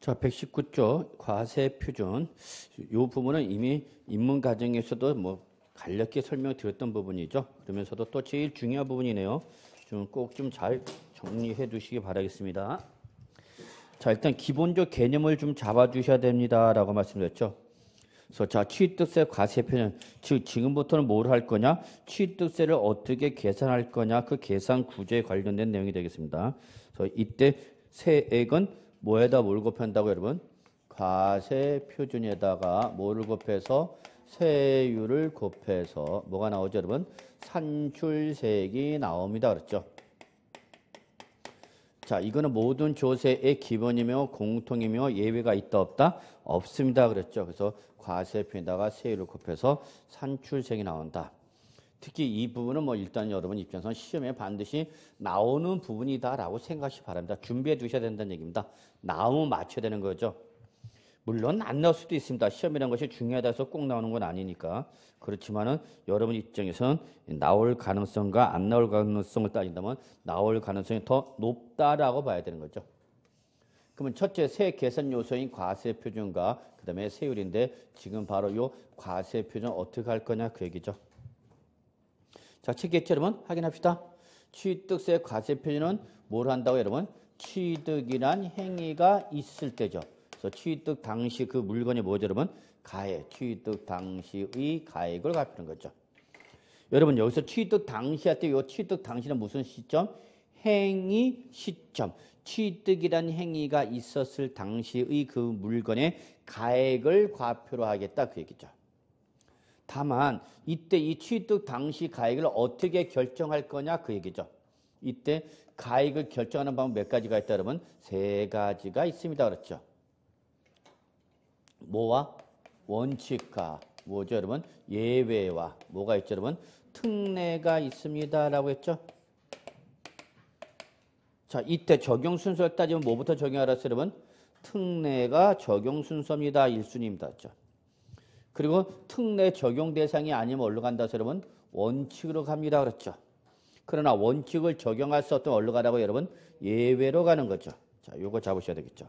자, 119조 과세 표준. 이 부분은 이미 입문 과정에서도 뭐 간략히 설명드렸던 부분이죠. 그러면서도 또 제일 중요한 부분이네요. 좀 꼭 좀 잘 정리해 두시기 바라겠습니다. 자, 일단 기본적 개념을 좀 잡아 주셔야 됩니다라고 말씀드렸죠. 그래서 자, 취득세 과세 표준. 즉 지금부터는 뭘 할 거냐? 취득세를 어떻게 계산할 거냐? 그 계산 구조에 관련된 내용이 되겠습니다. 그래서 이때 세액은 뭐에다 뭘 곱한다고 여러분? 과세 표준에다가 뭐를 곱해서 세율을 곱해서 뭐가 나오죠, 여러분? 산출세액이 나옵니다. 그렇죠? 자, 이거는 모든 조세의 기본이며 공통이며 예외가 있다 없다? 없습니다. 그랬죠. 그래서 과세표에다가 세율을 곱해서 산출세액이 나온다. 특히 이 부분은 뭐 일단 여러분 입장에서 시험에 반드시 나오는 부분이다라고 생각하시 바랍니다. 준비해 두셔야 된다는 얘기입니다. 나오면 맞춰야 되는 거죠. 물론 안 나올 수도 있습니다. 시험이라는 것이 중요하다 해서 꼭 나오는 건 아니니까. 그렇지만은 여러분 입장에서는 나올 가능성과 안 나올 가능성을 따진다면 나올 가능성이 더 높다라고 봐야 되는 거죠. 그러면 첫째 세 계산 요소인 과세 표준과 그다음에 세율인데 지금 바로 요 과세 표준 어떻게 할 거냐 그 얘기죠. 자, 책겠죠, 여러분? 확인합시다. 취득세 과세 표준은 뭘 한다고 여러분? 취득이란 행위가 있을 때죠. 그래서 취득 당시 그 물건이 뭐죠, 여러분? 가액. 취득 당시의 가액을 갚는 거죠. 여러분 여기서 취득 당시 할때 이 취득 당시는 무슨 시점? 행위 시점. 취득이란 행위가 있었을 당시의 그 물건의 가액을 과표로 하겠다 그 얘기죠. 다만 이때 이 취득 당시 가액을 어떻게 결정할 거냐 그 얘기죠. 이때 가액을 결정하는 방법 몇 가지가 있다 여러분? 세 가지가 있습니다. 그렇죠. 뭐와 원칙과 뭐죠 여러분? 예외와 뭐가 있죠 여러분? 특례가 있습니다라고 했죠. 자, 이때 적용 순서를 따지면 뭐부터 적용하라 여러분? 특례가 적용 순서입니다. 1순위입니다. 그죠 그리고 특례 적용 대상이 아니면 어디로 간다 여러분? 원칙으로 갑니다. 그렇죠. 그러나 원칙을 적용할 수 없던 어디로 가라고 여러분? 예외로 가는 거죠. 자, 요거 잡으셔야 되겠죠.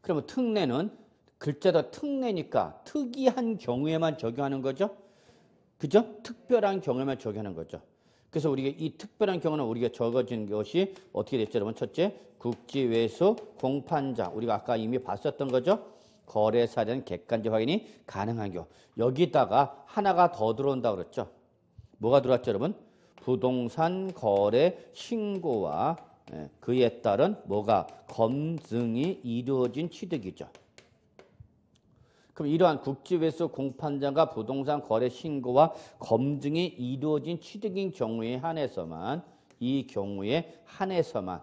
그러면 특례는 글자도 특례니까 특이한 경우에만 적용하는 거죠. 그죠? 특별한 경우에만 적용하는 거죠. 그래서 우리가 이 특별한 경우는 우리가 적어진 것이 어떻게 됐죠, 여러분? 첫째, 국지외수 공판장. 우리가 아까 이미 봤었던 거죠. 거래사에 대한 객관적 확인이 가능한 경우. 여기다가 하나가 더 들어온다 그랬죠. 뭐가 들어왔죠, 여러분? 부동산 거래 신고와 예, 그에 따른 뭐가 검증이 이루어진 취득이죠. 그럼 이러한 국지외수 공판장과 부동산 거래 신고와 검증이 이루어진 취득인 경우에 한해서만 이 경우에 한해서만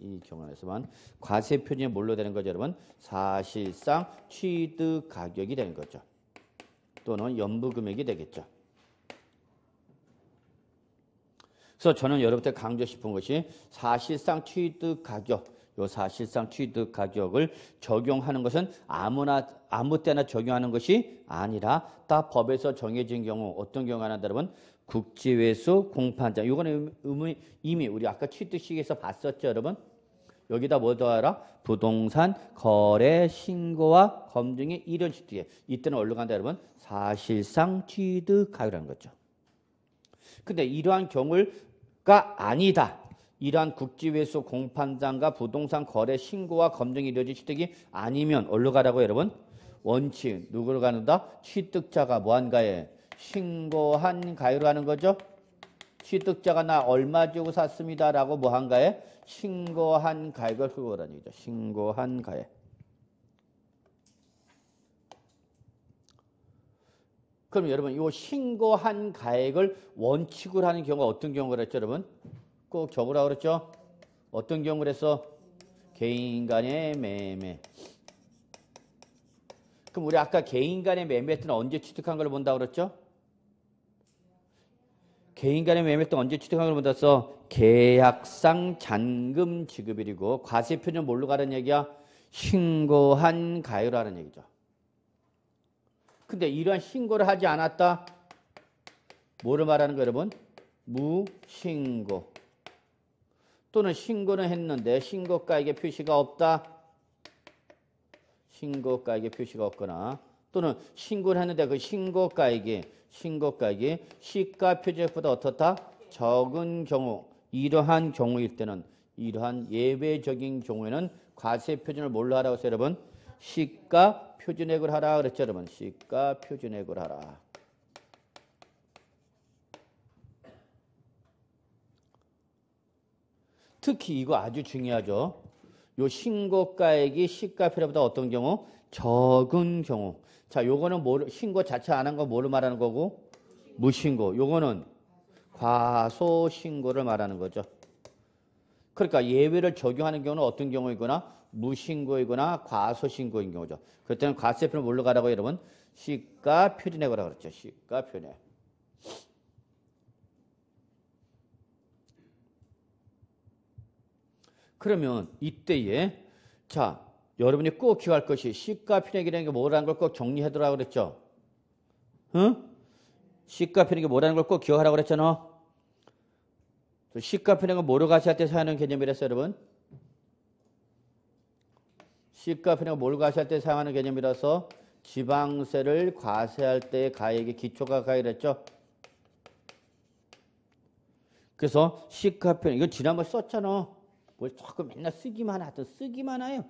이 경우에서만 과세 표준이 뭘로 되는 거죠, 여러분? 사실상 취득 가격이 되는 거죠. 또는 연부 금액이 되겠죠. 그래서 저는 여러분한테 강조 싶은 것이 사실상 취득 가격, 요 사실상 취득 가격을 적용하는 것은 아무나 아무 때나 적용하는 것이 아니라 딱 법에서 정해진 경우 어떤 경우가 나다 여러분? 국지외수 공판장 이거는 의미, 이미 우리 아까 취득식에서 봤었죠 여러분? 여기다 뭐 더하라 부동산 거래 신고와 검증이 이런 취득에. 이때는 얼른 간다 여러분. 사실상 취득 가격이라는 거죠. 근데 이러한 경우가 아니다. 이러한 국지외수 공판장과 부동산 거래 신고와 검증이 이루어진 취득이 아니면 어디로 가라고 여러분? 원칙 누구로 가는다? 취득자가 뭐한가에 신고한 가요로 가는 거죠. 취득자가 나 얼마 주고 샀습니다라고 뭐한가에 신고한 가액을 흑어라는 얘기죠. 신고한 가액. 그럼 여러분 이 신고한 가액을 원칙으로 하는 경우가 어떤 경우가 그랬죠 여러분? 꼭 적으라 그랬죠? 어떤 경우를 해서 개인 간의 매매 그럼 우리 아까 개인 간의 매매 때는 언제 취득한 걸 본다 그랬죠? 개인 간의 매매 때 언제 취득한 걸 본다서 계약상 잔금 지급일이고 과세표는 뭘로 가는 얘기야? 신고한 하는 얘기죠. 근데 이러한 신고를 하지 않았다. 뭐를 말하는 거예요, 여러분? 무신고. 또는 신고는 했는데 신고가액의 표시가 없다. 신고가액의 표시가 없거나 또는 신고를 했는데 그 신고가액이 신고가액이 시가 표준액보다 어떻다? 적은 경우 이러한 경우일 때는 이러한 예외적인 경우에는 과세 표준을 뭘로 하라고 했어요, 여러분? 시가 표준액을 하라 그랬죠, 여러분. 시가 표준액을 하라. 특히 이거 아주 중요하죠. 요 신고가액이 시가표보다 어떤 경우? 적은 경우. 자, 요거는 뭐 신고 자체 안 한 거 뭐를 말하는 거고? 무신고. 요거는 과소신고를 말하는 거죠. 그러니까 예외를 적용하는 경우는 어떤 경우이거나 무신고이거나 과소신고인 경우죠. 그때는 과세표를 뭘로 가라고 여러분? 시가 표준액이라고 그랬죠. 시가 표준액. 그러면 이때에 자 여러분이 꼭 기억할 것이 시가 표준액이라는 게 뭐라는 걸 꼭 정리해두라고 그랬죠. 응? 시가 표준액이 뭐라는 걸 꼭 기억하라고 그랬잖아. 시가 표준액은 뭐로 가시할 때 사용하는 개념이랬어요, 여러분? 시가 표준액은 뭐로 가시할 때 사용하는 개념이라서 지방세를 과세할 때 가액의 기초가 가액이랬죠. 그래서 시가 표준 이거 지난번 썼잖아. 뭘 자꾸 맨날 쓰기만 하든 쓰기만 해요.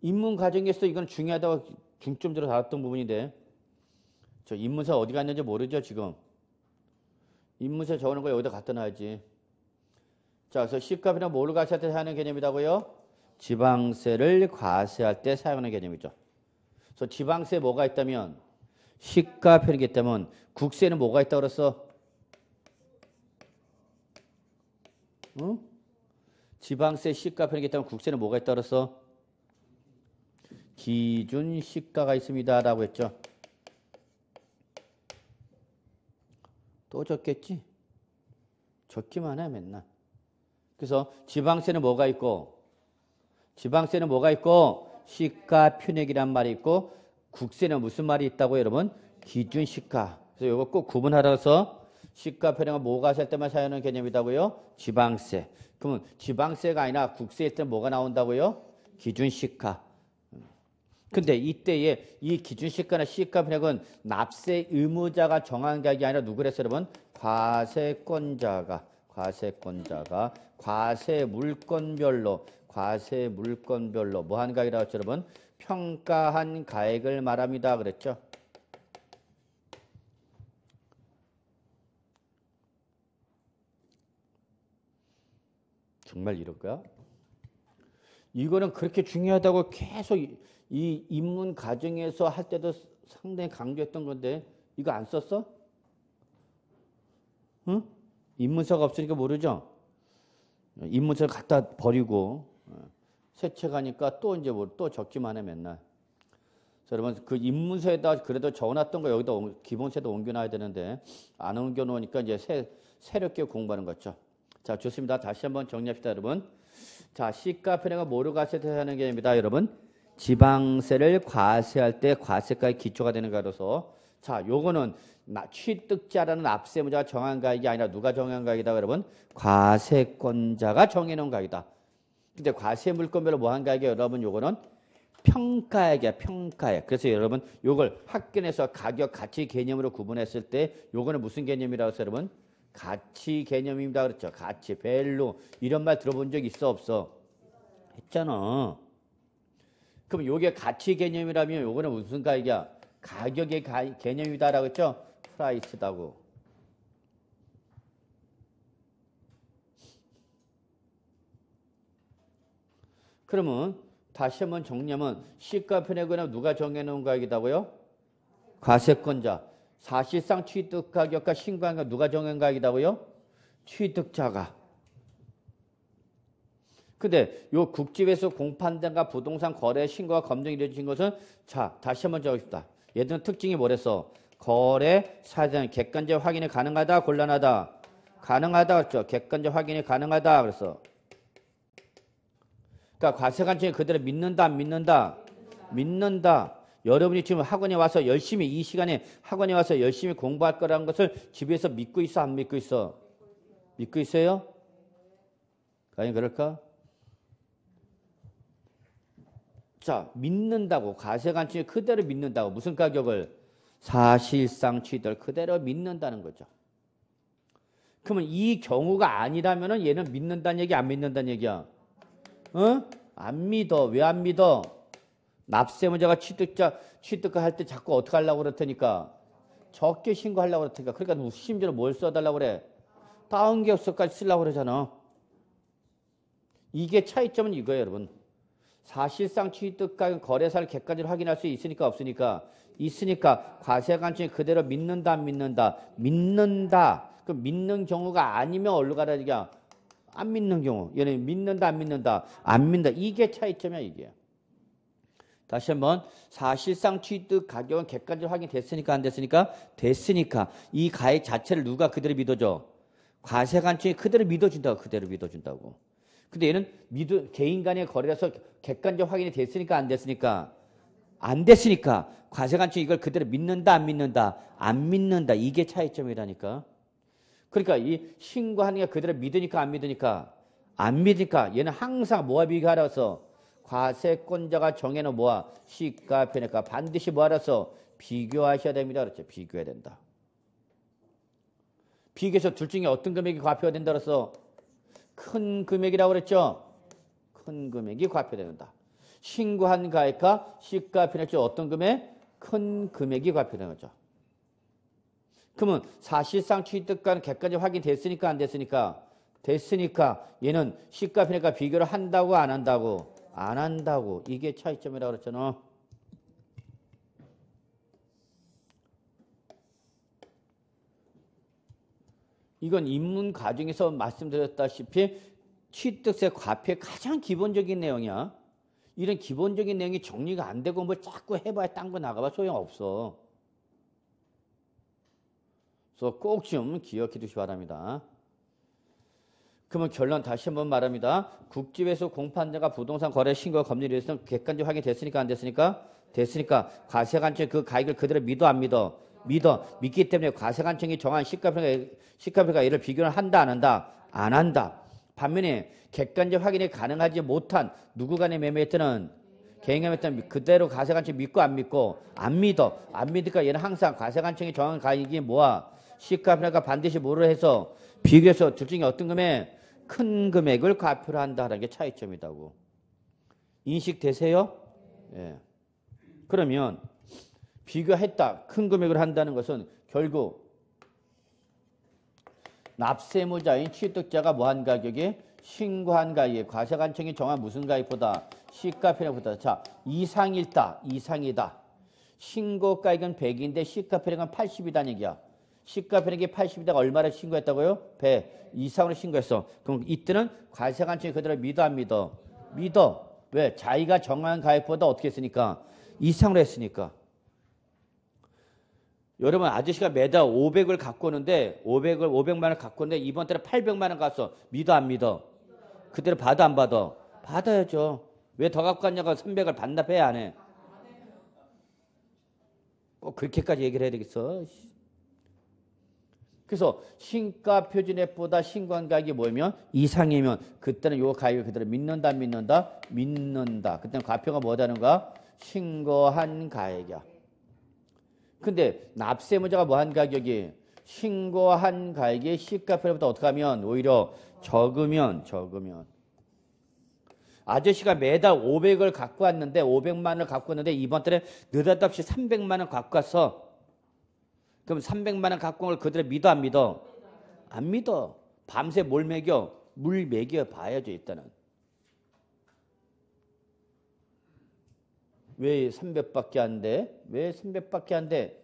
인문 과정에서 이건 중요하다고 중점적으로 다뤘던 부분인데 저 인문서 어디 갔는지 모르죠 지금. 인문서 적어놓은 거 여기다 갖다 놔야지. 자, 그래서 시가비나 뭐를 과세할 때 사용하는 개념이라고요? 지방세를 과세할 때 사용하는 개념이죠. 그래서 지방세 뭐가 있다면 시가표이기 때문에 국세는 뭐가 있다고 그랬어? 응? 지방세 시가표이기 때문에 국세는 뭐가 그랬어? 기준 시가가 있습니다라고 했죠. 또 적겠지? 적기만 해 맨날. 그래서 지방세는 뭐가 있고 지방세는 뭐가 있고 시가 표액이란 말이 있고 국세는 무슨 말이 있다고 여러분? 기준 시가. 그래서 이거 꼭 구분하라서 시가 표액은 뭐가 살 때만 사용하는 개념이다고요? 지방세. 그러면 지방세가 아니라 국세일 때 뭐가 나온다고요? 기준 시가. 근데 이때에 이 기준 시가나 시가 표액은 납세 의무자가 정한 가격이 아니라 누구랬어요, 여러분? 과세권자가 과세권자가 과세 물건별로 과세 물건별로 뭐 한 가액이라고 했죠, 여러분? 평가한 가액을 말합니다. 그랬죠? 정말 이럴 거야? 이거는 그렇게 중요하다고 계속 이 입문 과정에서 할 때도 상당히 강조했던 건데 이거 안 썼어? 응? 입문서가 없으니까 모르죠? 입문서를 갖다 버리고 어, 세척하니까 또 이제 뭐또 적기만 해 맨날. 여러분 그 입문서에다 그래도 적어놨던 거 여기다 기본세도 옮겨놔야 되는데 안 옮겨놓으니까 이제 새, 새롭게 공부하는 거죠. 자 좋습니다. 다시 한번 정리합시다 여러분. 자 시가 편행은 뭐로 과세하는 개념입니다 여러분. 지방세를 과세할 때 과세가의 기초가 되는 거로서 자 요거는 취득자라는 압세무자가 정한 가액이 아니라 누가 정한 가액이다 여러분? 과세권자가 정해놓은 가액이다. 근데 과세 물건별로 뭐한 가액이 여러분 요거는 평가액이야 평가액. 그래서 여러분 요걸 학개론에서 가격 가치 개념으로 구분했을 때 요거는 무슨 개념이라고 해서 여러분? 가치 개념입니다. 그렇죠. 가치, value 이런 말 들어본 적 있어 없어? 했잖아. 그럼 요게 가치 개념이라면 요거는 무슨 가격이야? 가격의 가, 개념이다라고 했죠? 프라이스다고. 그러면 다시 한번 정리하면 시가 편액은 누가 정해놓은 가격이다고요? 과세권자. 사실상 취득 가격과 신고가 누가 정한 가격이다고요? 취득자가. 근데 요 국집에서 공판단과 부동산 거래 신고가 검증이 이루어진 것은 자 다시 한번 적읍시다. 얘들은 특징이 뭐랬어? 거래 사전 객관적 확인이 가능하다 곤란하다 가능하다 그랬죠. 객관적 확인이 가능하다 그래서 그러니까 과세관청이 그대로 믿는다 안 믿는다 믿는다. 여러분이 지금 학원에 와서 열심히 이 시간에 학원에 와서 열심히 공부할 거라는 것을 집에서 믿고 있어 안 믿고 있어? 믿고 있어요? 과연 그럴까? 자, 믿는다고 과세관청이 그대로 믿는다고 무슨 가격을 사실상 취득 그대로 믿는다는 거죠. 그러면 이 경우가 아니라면은 얘는 믿는다는 얘기 안 믿는다는 얘기야. 어? 안 믿어. 왜 안 믿어? 납세문제가 취득자 취득가 할때 자꾸 어떻게 하려고 그렇다니까 적게 신고하려고 그렇다니까. 그러니까 심지어 뭘 써달라고 그래? 다운 계약서까지 쓰려고 그러잖아. 이게 차이점은 이거예요 여러분. 사실상 취득가 거래사를 객관적으로 확인할 수 있으니까 없으니까. 있으니까 과세관청이 그대로 믿는다 안 믿는다. 믿는다. 그 믿는 경우가 아니면 어디로 가라 얘기야 안 믿는 경우. 얘는 믿는다 안 믿는다. 안 믿는다. 이게 차이점이야 이게 다시 한번 사실상 취득 가격은 객관적으로 확인됐으니까 안 됐으니까? 됐으니까. 이 가액 자체를 누가 그대로 믿어줘? 과세관청이 그대로 믿어준다고 그대로 믿어준다고. 근데 얘는 믿어, 개인 간의 거래라서 객관적 확인이 됐으니까 안 됐으니까? 안 됐으니까. 과세관청이 이걸 그대로 믿는다 안 믿는다? 안 믿는다. 이게 차이점이라니까. 그러니까 이 신고하는 게 그대로 믿으니까 안 믿으니까? 안 믿으니까. 얘는 항상 뭐와 비교하라서 과세권자가 정해놓은 뭐와 시가 편의가 반드시 뭐하라서 비교하셔야 됩니다. 그렇죠. 비교해야 된다. 비교해서 둘 중에 어떤 금액이 과표가 된다 그래서 큰 금액이라고 그랬죠. 큰 금액이 과표된다. 신고한 가액과 시가 편의점 어떤 금액? 큰 금액이 과표되는 거죠. 그러면 사실상 취득가는 객관적 확인됐으니까 안 됐으니까 됐으니까 얘는 시가 편의가 비교를 한다고 안 한다고 안 한다고 이게 차이점이라고 그랬잖아. 이건 입문 과정에서 말씀드렸다시피 취득세 과표의 가장 기본적인 내용이야. 이런 기본적인 내용이 정리가 안 되고 뭐 자꾸 해봐야 딴 거 나가봐 소용없어. 그래서 꼭 좀 기억해 두시 기 바랍니다. 그러면 결론 다시 한번 말합니다. 국집에서 공판자가 부동산 거래 신고 검열에 대해서 객관적 확인 됐으니까 안 됐으니까? 됐으니까 과세관청 그 가액을 그대로 믿어 안 믿어? 믿어. 믿기 때문에 과세관청이 정한 시가평가 이를 비교를 한다 안 한다? 안 한다. 반면에 객관적 확인이 가능하지 못한 누구 간의 매매했던 개인매매했던 그대로 과세관청 믿고 안 믿고? 안 믿어. 안 믿으니까 얘는 항상 과세관청이 정한 가액이 뭐야? 시가평가 반드시 뭐로 해서 비교해서 둘 중에 어떤 금액 큰 금액을 과표를 한다는 게 차이점이다고. 인식되세요? 예. 그러면 비교했다. 큰 금액을 한다는 것은 결국 납세무자인 취득자가 뭐한 가격이 신고한 가격에 과세관청이 정한 무슨 가격보다 시가편액보다 자 이상일다 이상이다 신고가액은 100인데 시가편액은 80이다는 얘기야 시가편액이 80이다가 얼마를 신고했다고요? 100 이상으로 신고했어. 그럼 이때는 과세관청이 그대로 믿어 안 믿어? 믿어. 왜? 자기가 정한 가액보다 어떻게 했으니까? 이상으로 했으니까. 여러분 아저씨가 매달 500을 갖고 오는데 500을 500만 원 갖고 오는데 이번 달에 800만 원 갔어. 믿어 안 믿어? 그대로 받아 안 받아? 받아야죠. 왜 더 갖고 갔냐고 300을 반납해야 안 해? 꼭 그렇게까지 얘기를 해야 되겠어. 그래서 신가 표준액보다 가격이 뭐면 이상이면 그때는 요 가격을 그대로 믿는다 믿는다 믿는다. 그때는 과표가 뭐다는가 신고한 가액이야. 근데 납세무자가 뭐 한 가격이 신고한 가액이 시가표보다 어떻게 하면 오히려 적으면 적으면 아저씨가 매달 500을 갖고 왔는데 500만 원을 갖고 왔는데 이번 달에 느닷없이 300만 원 갖고 왔어. 그럼 300만 원 갖고 온 걸 그대로 믿어 안 믿어? 안 믿어. 밤새 뭘 먹여? 물 먹여 봐야죠 일단은. 왜 300밖에 안 돼? 왜 300밖에 안 돼?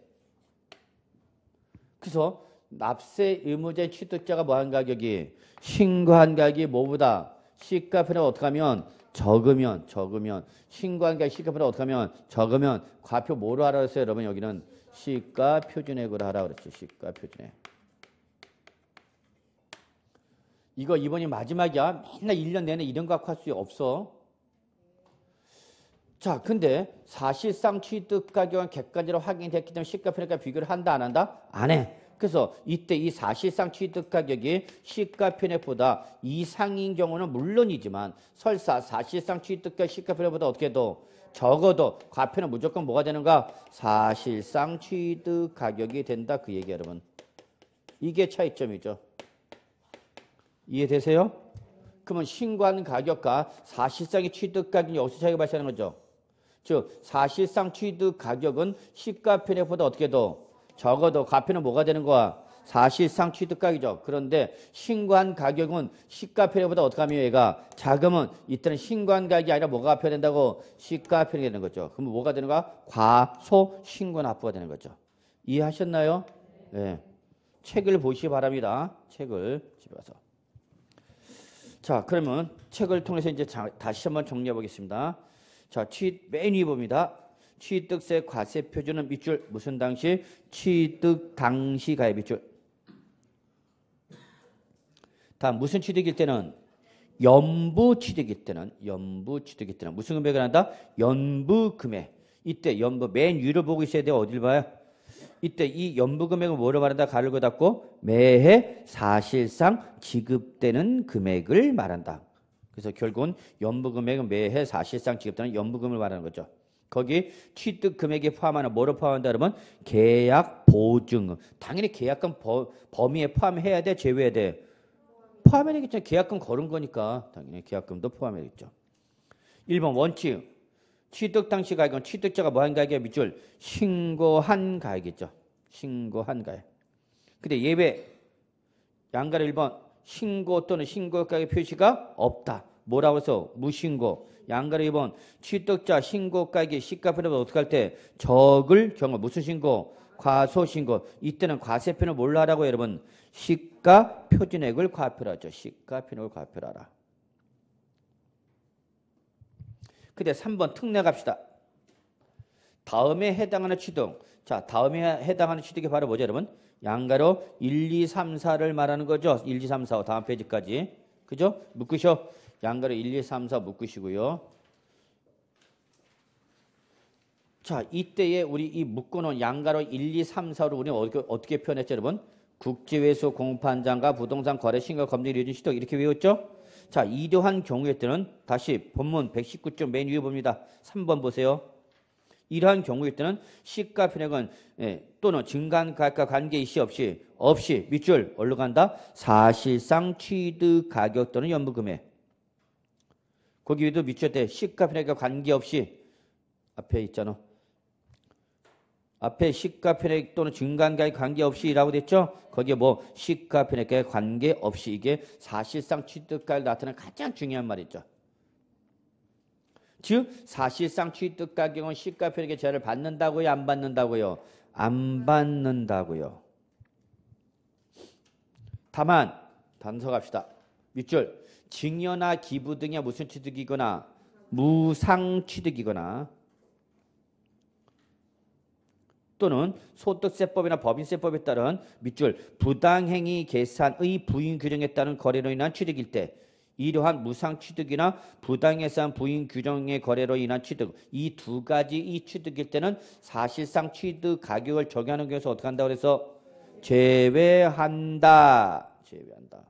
그래서 납세 의무자 취득자가 뭐한 가격이 신고한 가격이 뭐보다 시가표를 어떻게 하면 적으면 적으면 신고한 가격 시가표를 어떻게 하면 적으면 과표 뭐로 그랬어요 여러분 여기는 시가 표준액으로 하라 그랬죠. 시가 표준액. 이거 이번이 마지막이야. 맨날 1년 내내 이런 거 갖고 할수 없어. 자, 근데 사실상 취득 가격은 객관적으로 확인됐기 때문에 시가 편의가 비교를 한다 안 한다? 안 해. 그래서 이때 이 사실상 취득 가격이 시가 편액보다 이상인 경우는 물론이지만 설사 사실상 취득 가격 시가 편액보다 어떻게 도 적어도 과표는 무조건 뭐가 되는가? 사실상 취득 가격이 된다 그 얘기 여러분. 이게 차이점이죠. 이해되세요? 그러면 신고한 가격과 사실상의 취득 가격이 여기서 차이가 발생하는 거죠. 즉 사실상 취득 가격은 시가 편액보다 어떻게 더 적어도 과표는 뭐가 되는 거야? 사실상 취득가격이죠. 그런데 신고한 가격은 시가 편액보다 어떻게 하면 얘가 자금은 이때는 신고한 가격이 아니라 뭐가 표현된다고 시가 편액이 되는 거죠. 그러면 뭐가 되는 거야? 과소 신고 납부가 되는 거죠. 이해하셨나요? 네. 책을 보시기 바랍니다. 책을 집에 와서. 자, 그러면 책을 통해서 이제 자, 다시 한번 정리해 보겠습니다. 자, 취, 맨 위에 봅니다. 취득세 과세 표준은 밑줄 무슨 당시? 취득 당시 가액 밑줄. 다음 무슨 취득일 때는 연부 취득일 때는 연부 취득일 때는 무슨 금액을 한다? 연부 금액. 이때 연부 맨 위를 보고 있어야 돼요. 어딜 봐요? 이때 이 연부 금액을 뭐로 말한다? 가르고 닫고 매해 사실상 지급되는 금액을 말한다. 그래서 결국은 연부 금액은 매해 사실상 지급되는 연부금을 말하는 거죠. 거기 취득 금액에 포함하는 뭐로 포함한다 그러면 계약 보증. 당연히 계약금 범위에 포함해야 돼, 제외해야 돼. 포함해야 되겠죠. 계약금 걸은 거니까 당연히 계약금도 포함해야겠죠. 1번 원칙. 취득 당시 가액은 취득자가 뭐한 가액이야 밑줄 신고한 가액이죠. 신고한 가액. 근데 예외 양가를 1번 신고 또는 신고 가액 표시가 없다. 뭐라고 해서 무신고. 양가를 2번 취득자 신고 가액이 시가표를 어떻게 할 때 적을 경우 무슨 신고? 과소신고. 이때는 과세표는 뭘로 하라고 여러분? 시가 표준액을 과표로 하죠. 시가 표준액을 과표로 하라. 근데 3번 특례 갑시다. 다음에 해당하는 취득. 자, 다음에 해당하는 취득이 바로 뭐죠, 여러분? 양가로 1, 2, 3, 4를 말하는 거죠. 1, 2, 3, 4 다음 페이지까지. 그죠? 묶으셔. 양가로 1, 2, 3, 4 묶으시고요. 자, 이때에 우리 이 묶어놓은 양가로 1, 2, 3, 4로 우리는 어떻게, 어떻게 표현했죠, 여러분? 국지회수 공판장과 부동산 거래 신고 검증 이루어진 시도 이렇게 외웠죠? 자, 이러한 경우에 때는 다시 본문 119쪽 맨 위에 봅니다. 3번 보세요. 이러한 경우에 때는 시가 편액은 예, 또는 증간가격과 관계 이시 없이 없이 밑줄 얼로 간다? 사실상 취득 가격 또는 연부금액. 거기에도 밑줄 때 시가 편액과 관계 없이 앞에 있잖아. 앞에 시가 편액 또는 증간가에 관계없이라고 됐죠? 거기에 뭐 시가 편액에 관계없이 이게 사실상 취득가를 나타내는 가장 중요한 말이죠. 즉 사실상 취득 가격은 시가 편액의 제한을 받는다고요, 안 받는다고요? 안 받는다고요. 다만 단서 갑시다. 밑줄 증여나 기부 등의 무슨 취득이거나 무상 취득이거나 또는 소득세법이나 법인세법에 따른 밑줄 부당행위 계산의 부인 규정에 따른 거래로 인한 취득일 때 이러한 무상 취득이나 부당해산 부인 규정의 거래로 인한 취득 이 두 가지 이 취득일 때는 사실상 취득 가격을 적용하는 경우에서 어떻게 한다고 그래서 제외한다. 제외한다.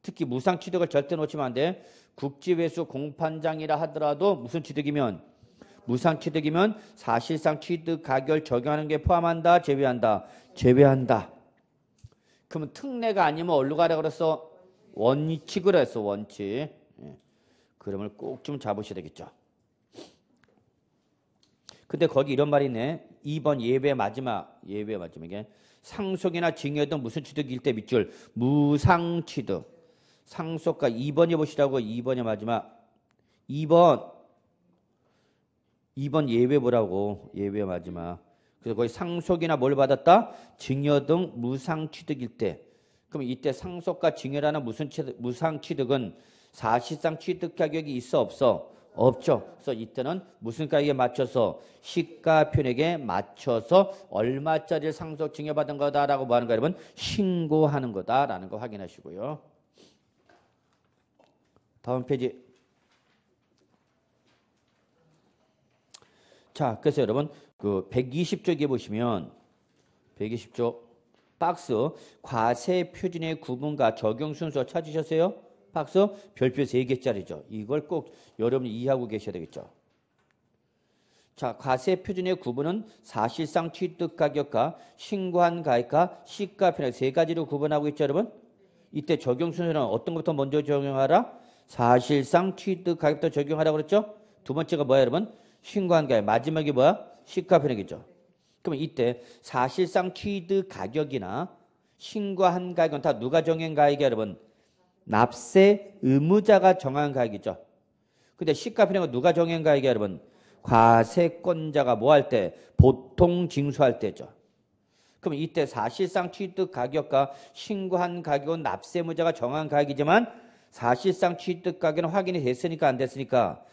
특히 무상 취득을 절대 놓치면 안 돼. 국지회수 공판장이라 하더라도 무슨 취득이면 무상 취득이면 사실상 취득 가격을 적용하는 게 포함한다, 제외한다, 제외한다. 그러면 특례가 아니면 어디로 가라 그랬어? 원칙으로 했어, 원칙. 예. 그림을 꼭 좀 잡으셔야 되겠죠. 근데 거기 이런 말이 있네. 2번 예배 마지막, 예배 마지막에 상속이나 등 무슨 취득일 때 밑줄 무상 취득. 상속가 2번이 보시라고 2번이 마지막. 2번 2번 예외 보라고 예외 마지막. 그래서 거기 상속이나 뭘 받았다? 증여 등 무상 취득일 때. 그럼 이때 상속과 증여라는 무슨 취득, 무상 취득은 사실상 취득 가격이 있어 없어? 없죠. 그래서 이때는 무슨 가격에 맞춰서 시가 편액에 맞춰서 얼마짜리 상속 증여받은 거다라고 뭐 하는 거 여러분? 신고하는 거다라는 거 확인하시고요. 다음 페이지. 자, 그래서 여러분 그 120쪽에 보시면 120쪽 박스 과세 표준의 구분과 적용 순서 찾으셨어요? 박스 별표 3개짜리죠. 이걸 꼭 여러분이 이해하고 계셔야 되겠죠. 자, 과세 표준의 구분은 사실상 취득 가격과 신고한 가액과 시가 편액 세 가지로 구분하고 있죠, 여러분? 이때 적용 순서는 어떤 것부터 먼저 적용하라? 사실상 취득 가격부터 적용하라고 그랬죠? 두 번째가 뭐야, 여러분? 가액. 마지막이 뭐야? 시가 편액이죠. 그러면 이때 사실상 취득 가격이나 신고한 가격은 다 누가 정한 가액이 여러분? 납세 의무자가 정한 가격이죠. 근데 시가 편액은 누가 정한 가격이 여러분? 과세권자가 뭐 할 때? 보통 징수할 때죠. 그럼 이때 사실상 취득 가격과 신고한 가격은 납세무자가 정한 가격이지만 사실상 취득 가격은 확인이 됐으니까 안 됐으니까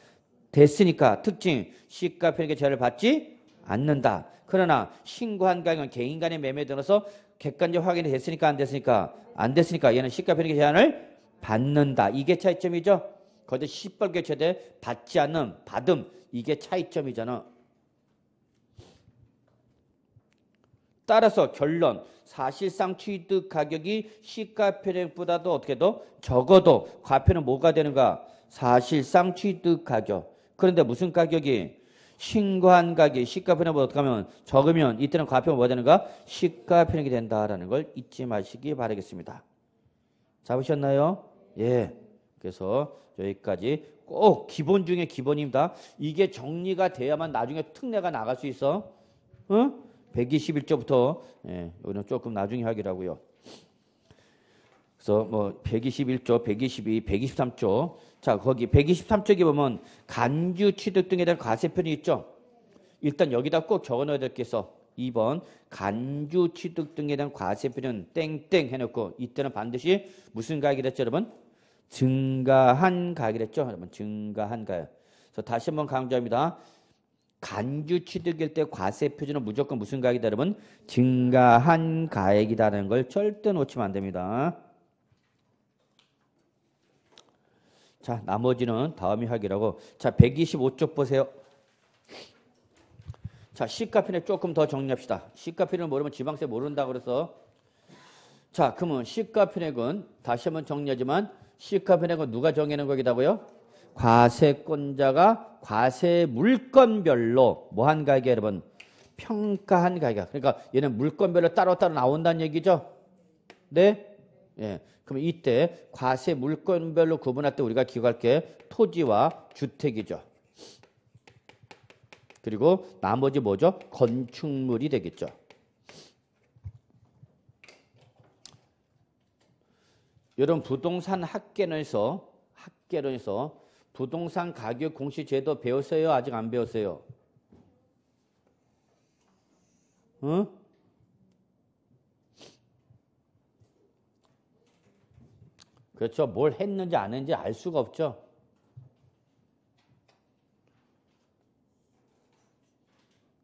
됐으니까 특징 시가 편익의 제한을 받지 않는다. 그러나 신고한 가격은 개인 간의 매매에 들어서 객관적 확인이 됐으니까 안 됐으니까 안 됐으니까 얘는 시가 편익의 제한을 받는다. 이게 차이점이죠. 거기서 시뻘게 최대 받지 않는 받음 이게 차이점이잖아. 따라서 결론 사실상 취득 가격이 시가 편액보다도 어떻게 더 적어도 과표는 뭐가 되는가? 사실상 취득 가격. 그런데 무슨 가격이 신고한 가격이 시가 편액보다 어떻게 하면 적으면 이때는 과표가 뭐가 되는가? 시가 편액이 된다라는 걸 잊지 마시기 바라겠습니다. 잡으셨나요? 예. 그래서 여기까지 꼭 기본 중에 기본입니다. 이게 정리가 돼야만 나중에 특례가 나갈 수 있어. 어? 121조부터 예, 여기는 조금 나중에 하기라고요. 그래서 뭐 121조, 122, 123조. 자, 거기 123쪽에 보면 간주 취득 등에 대한 과세편이 있죠. 일단 여기다 꼭 적어 넣어야 될 게 있어. 2번 간주 취득 등에 대한 과세표는 땡땡 해놓고 이때는 반드시 무슨 가액이 됐죠 여러분? 증가한 가액이랬죠 여러분 증가한 가액 그래서 다시 한번 강조합니다 간주 취득일 때 과세 표준은 무조건 무슨 가액이다 여러분 증가한 가액이다라는 걸 절대 놓치면 안 됩니다 자 나머지는 다음에 하기라고 자 125쪽 보세요 자, 시가편에 조금 더 정리합시다. 시가편을 모르면 지방세 모른다 그래서 자, 그러면 시가편액은 다시 한번 정리하지만 시가편액은 누가 정해놓은 거기다고요? 과세권자가 과세 물건별로 뭐한 가격 여러분 평가한 가격. 그러니까 얘는 물건별로 따로따로 나온다는 얘기죠. 네? 예. 그럼 이때 과세 물건별로 구분할 때 우리가 기억할 게 토지와 주택이죠. 그리고 나머지 뭐죠? 건축물이 되겠죠. 여러분 부동산 학계론에서 학계론에서 부동산 가격 공시 제도 배웠어요? 아직 안 배웠어요? 응? 그렇죠. 뭘 했는지 안 했는지 알 수가 없죠.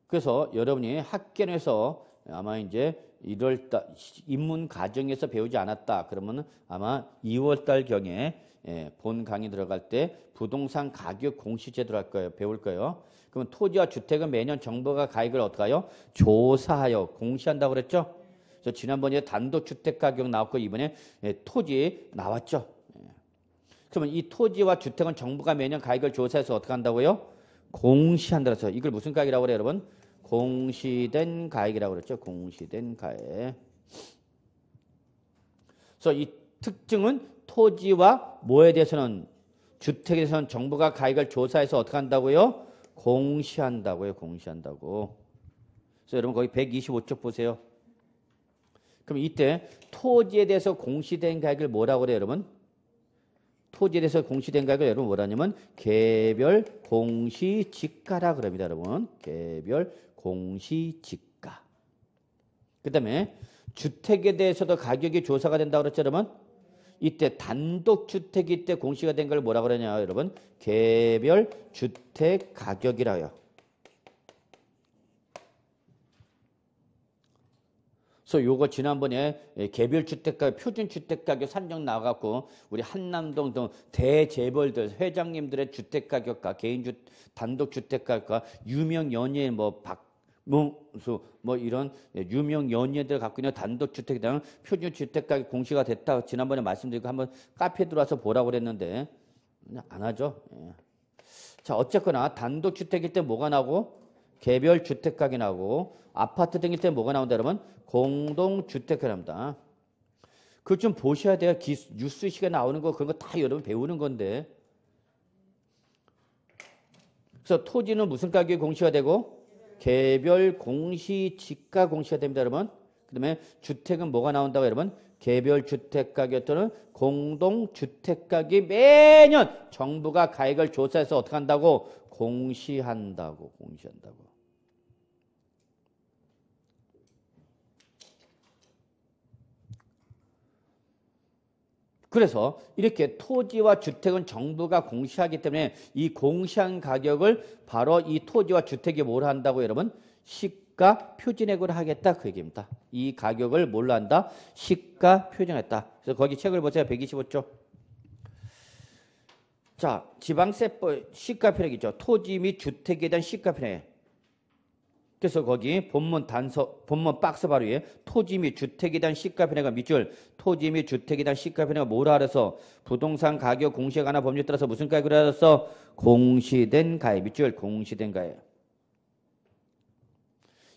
그래서 여러분이 학견에서 아마 이제 1월 달 입문 과정에서 배우지 않았다. 그러면 아마 2월 달 경에 예, 본 강의 들어갈 때 부동산 가격 공시제 들어갈 거예요. 배울 거예요. 그러면 토지와 주택은 매년 정부가 가액을 어떻게 하요? 조사하여 공시한다고 그랬죠? 그래서 지난번에 단독주택 가격 나왔고 이번에 예, 토지 나왔죠. 예. 그러면 이 토지와 주택은 정부가 매년 가액을 조사해서 어떻게 한다고요? 공시한다 그래서 이걸 무슨 가격이라고 그래요, 여러분? 공시된 가액이라고 그랬죠. 공시된 가액. 그래서 이 특징은 토지와 뭐에 대해서는 주택에 대해서는 정부가 가액을 조사해서 어떻게 한다고요? 공시한다고요. 공시한다고. 그래서 여러분 거기 125쪽 보세요. 그럼 이때 토지에 대해서 공시된 가액을 뭐라고 그래요, 여러분? 토지에 대해서 공시된 가격을 여러분 뭐라냐면 개별 공시지가라 그럽니다, 여러분. 개별 공시지가. 그 다음에 주택에 대해서도 가격이 조사가 된다고 그랬죠, 여러분? 이때 단독 주택이 때 공시가 된 걸 뭐라 그러냐, 여러분? 개별 주택 가격이라요. 그래서 요거 지난번에 개별 주택가 표준 주택 가격 산정 나와갖고 우리 한남동 등 대재벌들 회장님들의 주택 가격과 개인 주 단독 주택 가격과 유명 연예인 뭐박 뭐, 뭐 이런 유명 연예인들 갖고 있는 단독 주택에 대한 표준 주택 가격 공시가 됐다. 지난번에 말씀드리고 한번 카페에 들어와서 보라고 그랬는데 안 하죠. 예. 자 어쨌거나 단독 주택일 때 뭐가 나고 개별 주택 가격이 나고 아파트 등일 때 뭐가 나온다 그러면 공동주택가격이 나옵니다. 그걸 좀 보셔야 돼요. 기, 뉴스 시간에 나오는 거 그런 거 다 여러분 배우는 건데. 그래서 토지는 무슨 가격이 공시가 되고 개별 공시 지가 공시가 됩니다, 여러분. 그다음에 주택은 뭐가 나온다고 여러분? 개별 주택 가격 또는 공동 주택 가격이 매년 정부가 가액을 조사해서 어떻게 한다고 공시한다고 공시한다고. 그래서 이렇게 토지와 주택은 정부가 공시하기 때문에 이 공시한 가격을 바로 이 토지와 주택이 뭘 한다고 여러분? 시가 표준액으로 하겠다 그 얘기입니다. 이 가격을 뭘로 한다? 시가 표준했다. 그래서 거기 책을 보세요. 125쪽. 자, 지방세법 시가 표준이죠. 토지 및 주택에 대한 시가 표준액. 그래서 거기 본문 단서 본문 박스 바로 위에 토지 및 주택에 대한 시가 변화가 밑줄 토지 및 주택에 대한 시가 변화가 뭐라 그래서 부동산 가격 공시에 관한 법률에 따라서 무슨 가액으로 알았어? 공시된 가액 밑줄 공시된 가액.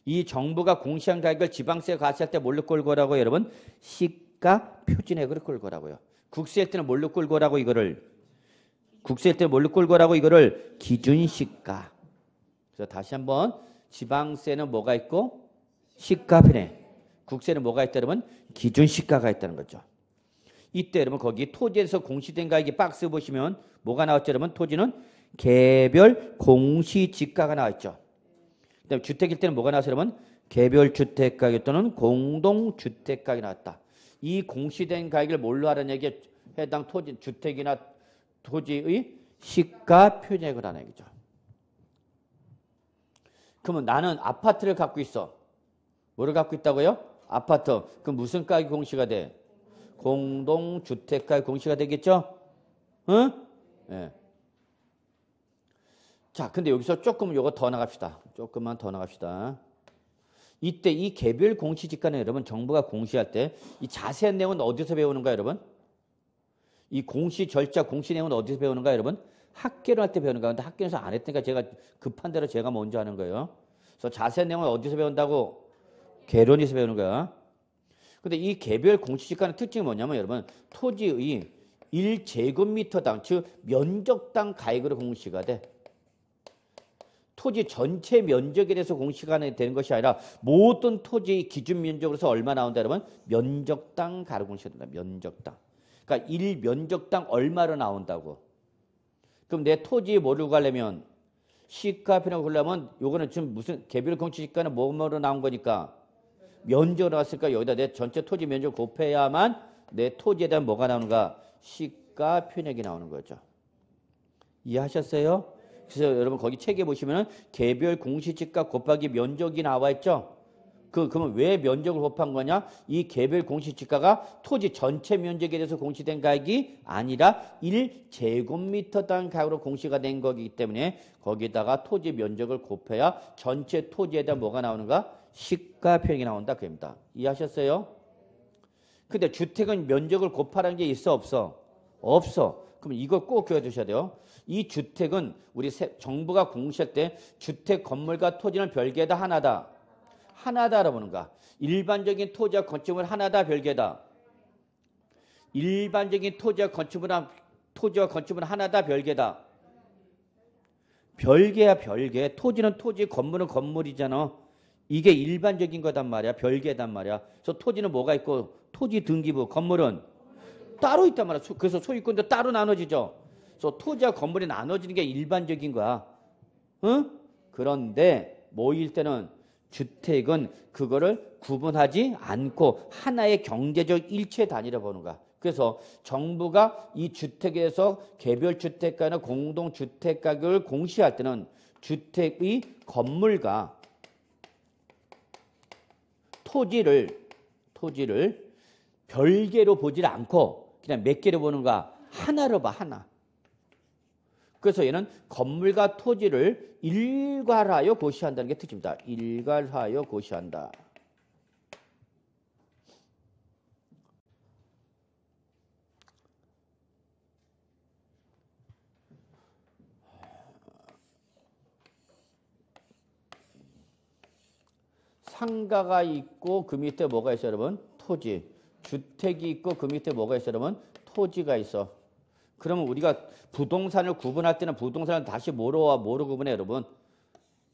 이 정부가 공시한 가격을 지방세 과세할 때 뭘로 끌고 오라고 여러분? 시가 표준액으로 끌고 오라고요. 국세일 때는 뭘로 끌고 오라고 이거를 국세일 때는 뭘로 끌고 오라고 이거를 기준시가. 그래서 다시 한번 지방세는 뭐가 있고 시가 편에 국세는 뭐가 있다 그러면 기준 시가가 있다는 거죠. 이때 여러분 거기 토지에서 공시된 가격이 박스 보시면 뭐가 나왔죠 여러분 토지는 개별 공시지가가 나왔죠. 그다음 주택일 때는 뭐가 나왔어요 여러분 개별 주택 가격 또는 공동 주택 가격이 나왔다. 이 공시된 가격을 뭘로 하라는 얘기 해당 토지 주택이나 토지의 시가 표준액을 하는 얘기죠. 그러면 나는 아파트를 갖고 있어. 뭐를 갖고 있다고요? 아파트. 그럼 무슨 가격 공시가 돼? 공동주택가 공시가 되겠죠? 응? 예. 네. 자, 근데 여기서 조금 요거 더 나갑시다. 조금만 더 나갑시다. 이때 이 개별 공시지가는 여러분 정부가 공시할 때 이 자세한 내용은 어디서 배우는가 여러분? 이 공시 절차 공시 내용은 어디서 배우는가 여러분? 학계를 할 때 배우는 거 근데 학교에서 안 했으니까 제가 급한 대로 제가 먼저 하는 거예요. 그래서 자세한 내용은 어디서 배운다고? 개론에서 배우는 거야. 근데 이 개별 공시지가의 특징이 뭐냐면 여러분 토지의 1제곱미터당 즉 면적당 가액으로 공시가 돼. 토지 전체 면적에 대해서 공시가 되는 것이 아니라 모든 토지의 기준 면적으로서 얼마 나온다 여러분? 면적당 가로 공시가 된다. 면적당. 그러니까 1면적당 얼마로 나온다고. 그럼 내 토지에 뭐를 구하려면 시가표라고 그러려면 요거는 지금 무슨 개별 공시 시가는 뭐뭐로 나온 거니까 면적으로 나왔으니까 여기다 내 전체 토지 면적 곱해야만 내 토지에 대한 뭐가 나오는가 시가 표액이 나오는 거죠. 이해하셨어요? 그래서 여러분 거기 책에 보시면은 개별 공시지가 곱하기 면적이 나와 있죠. 그, 그러면 왜 면적을 곱한 거냐? 이 개별 공시지가가 토지 전체 면적에 대해서 공시된 가격이 아니라 1제곱미터당 가격으로 공시가 된 거기 때문에 거기다가 토지 면적을 곱해야 전체 토지에 대한 뭐가 나오는가? 시가 표현이 나온다. 그입니다. 이해하셨어요? 근데 주택은 면적을 곱하라는 게 있어 없어? 없어. 그럼 이걸 꼭 기억해 돼요. 이 주택은 우리 정부가 공시할 때 주택 건물과 토지는 별개다 하나다. 하나다 알아보는가? 일반적인 토지와 건축물 하나다 별개다. 일반적인 토지와 건축물은 토지와 건축물은 하나다 별개다. 별개야 별개. 토지는 토지, 건물은 건물이잖아. 이게 일반적인 거단 말이야. 별개단 말이야. 그래서 토지는 뭐가 있고 토지 등기부, 건물은 따로 있단 말이야. 그래서 소유권도 따로 나눠지죠. 그래서 토지와 건물이 나눠지는 게 일반적인 거야. 응? 그런데 모일 때는 주택은 그거를 구분하지 않고 하나의 경제적 일체 단위로 보는 거야. 그래서 정부가 이 주택에서 개별 주택가나 공동 주택 가격을 공시할 때는 주택의 건물과 토지를 토지를 별개로 보질 않고 그냥 몇 개로 보는가 하나로 봐 하나. 그래서 얘는 건물과 토지를 일괄하여 고시한다는 게 특징입니다. 일괄하여 고시한다. 상가가 있고 그 밑에 뭐가 있어요, 여러분? 토지. 주택이 있고 그 밑에 뭐가 있어요, 여러분? 토지가 있어. 그러면 우리가 부동산을 구분할 때는 부동산을 다시 뭐로와 뭐로 구분해, 여러분?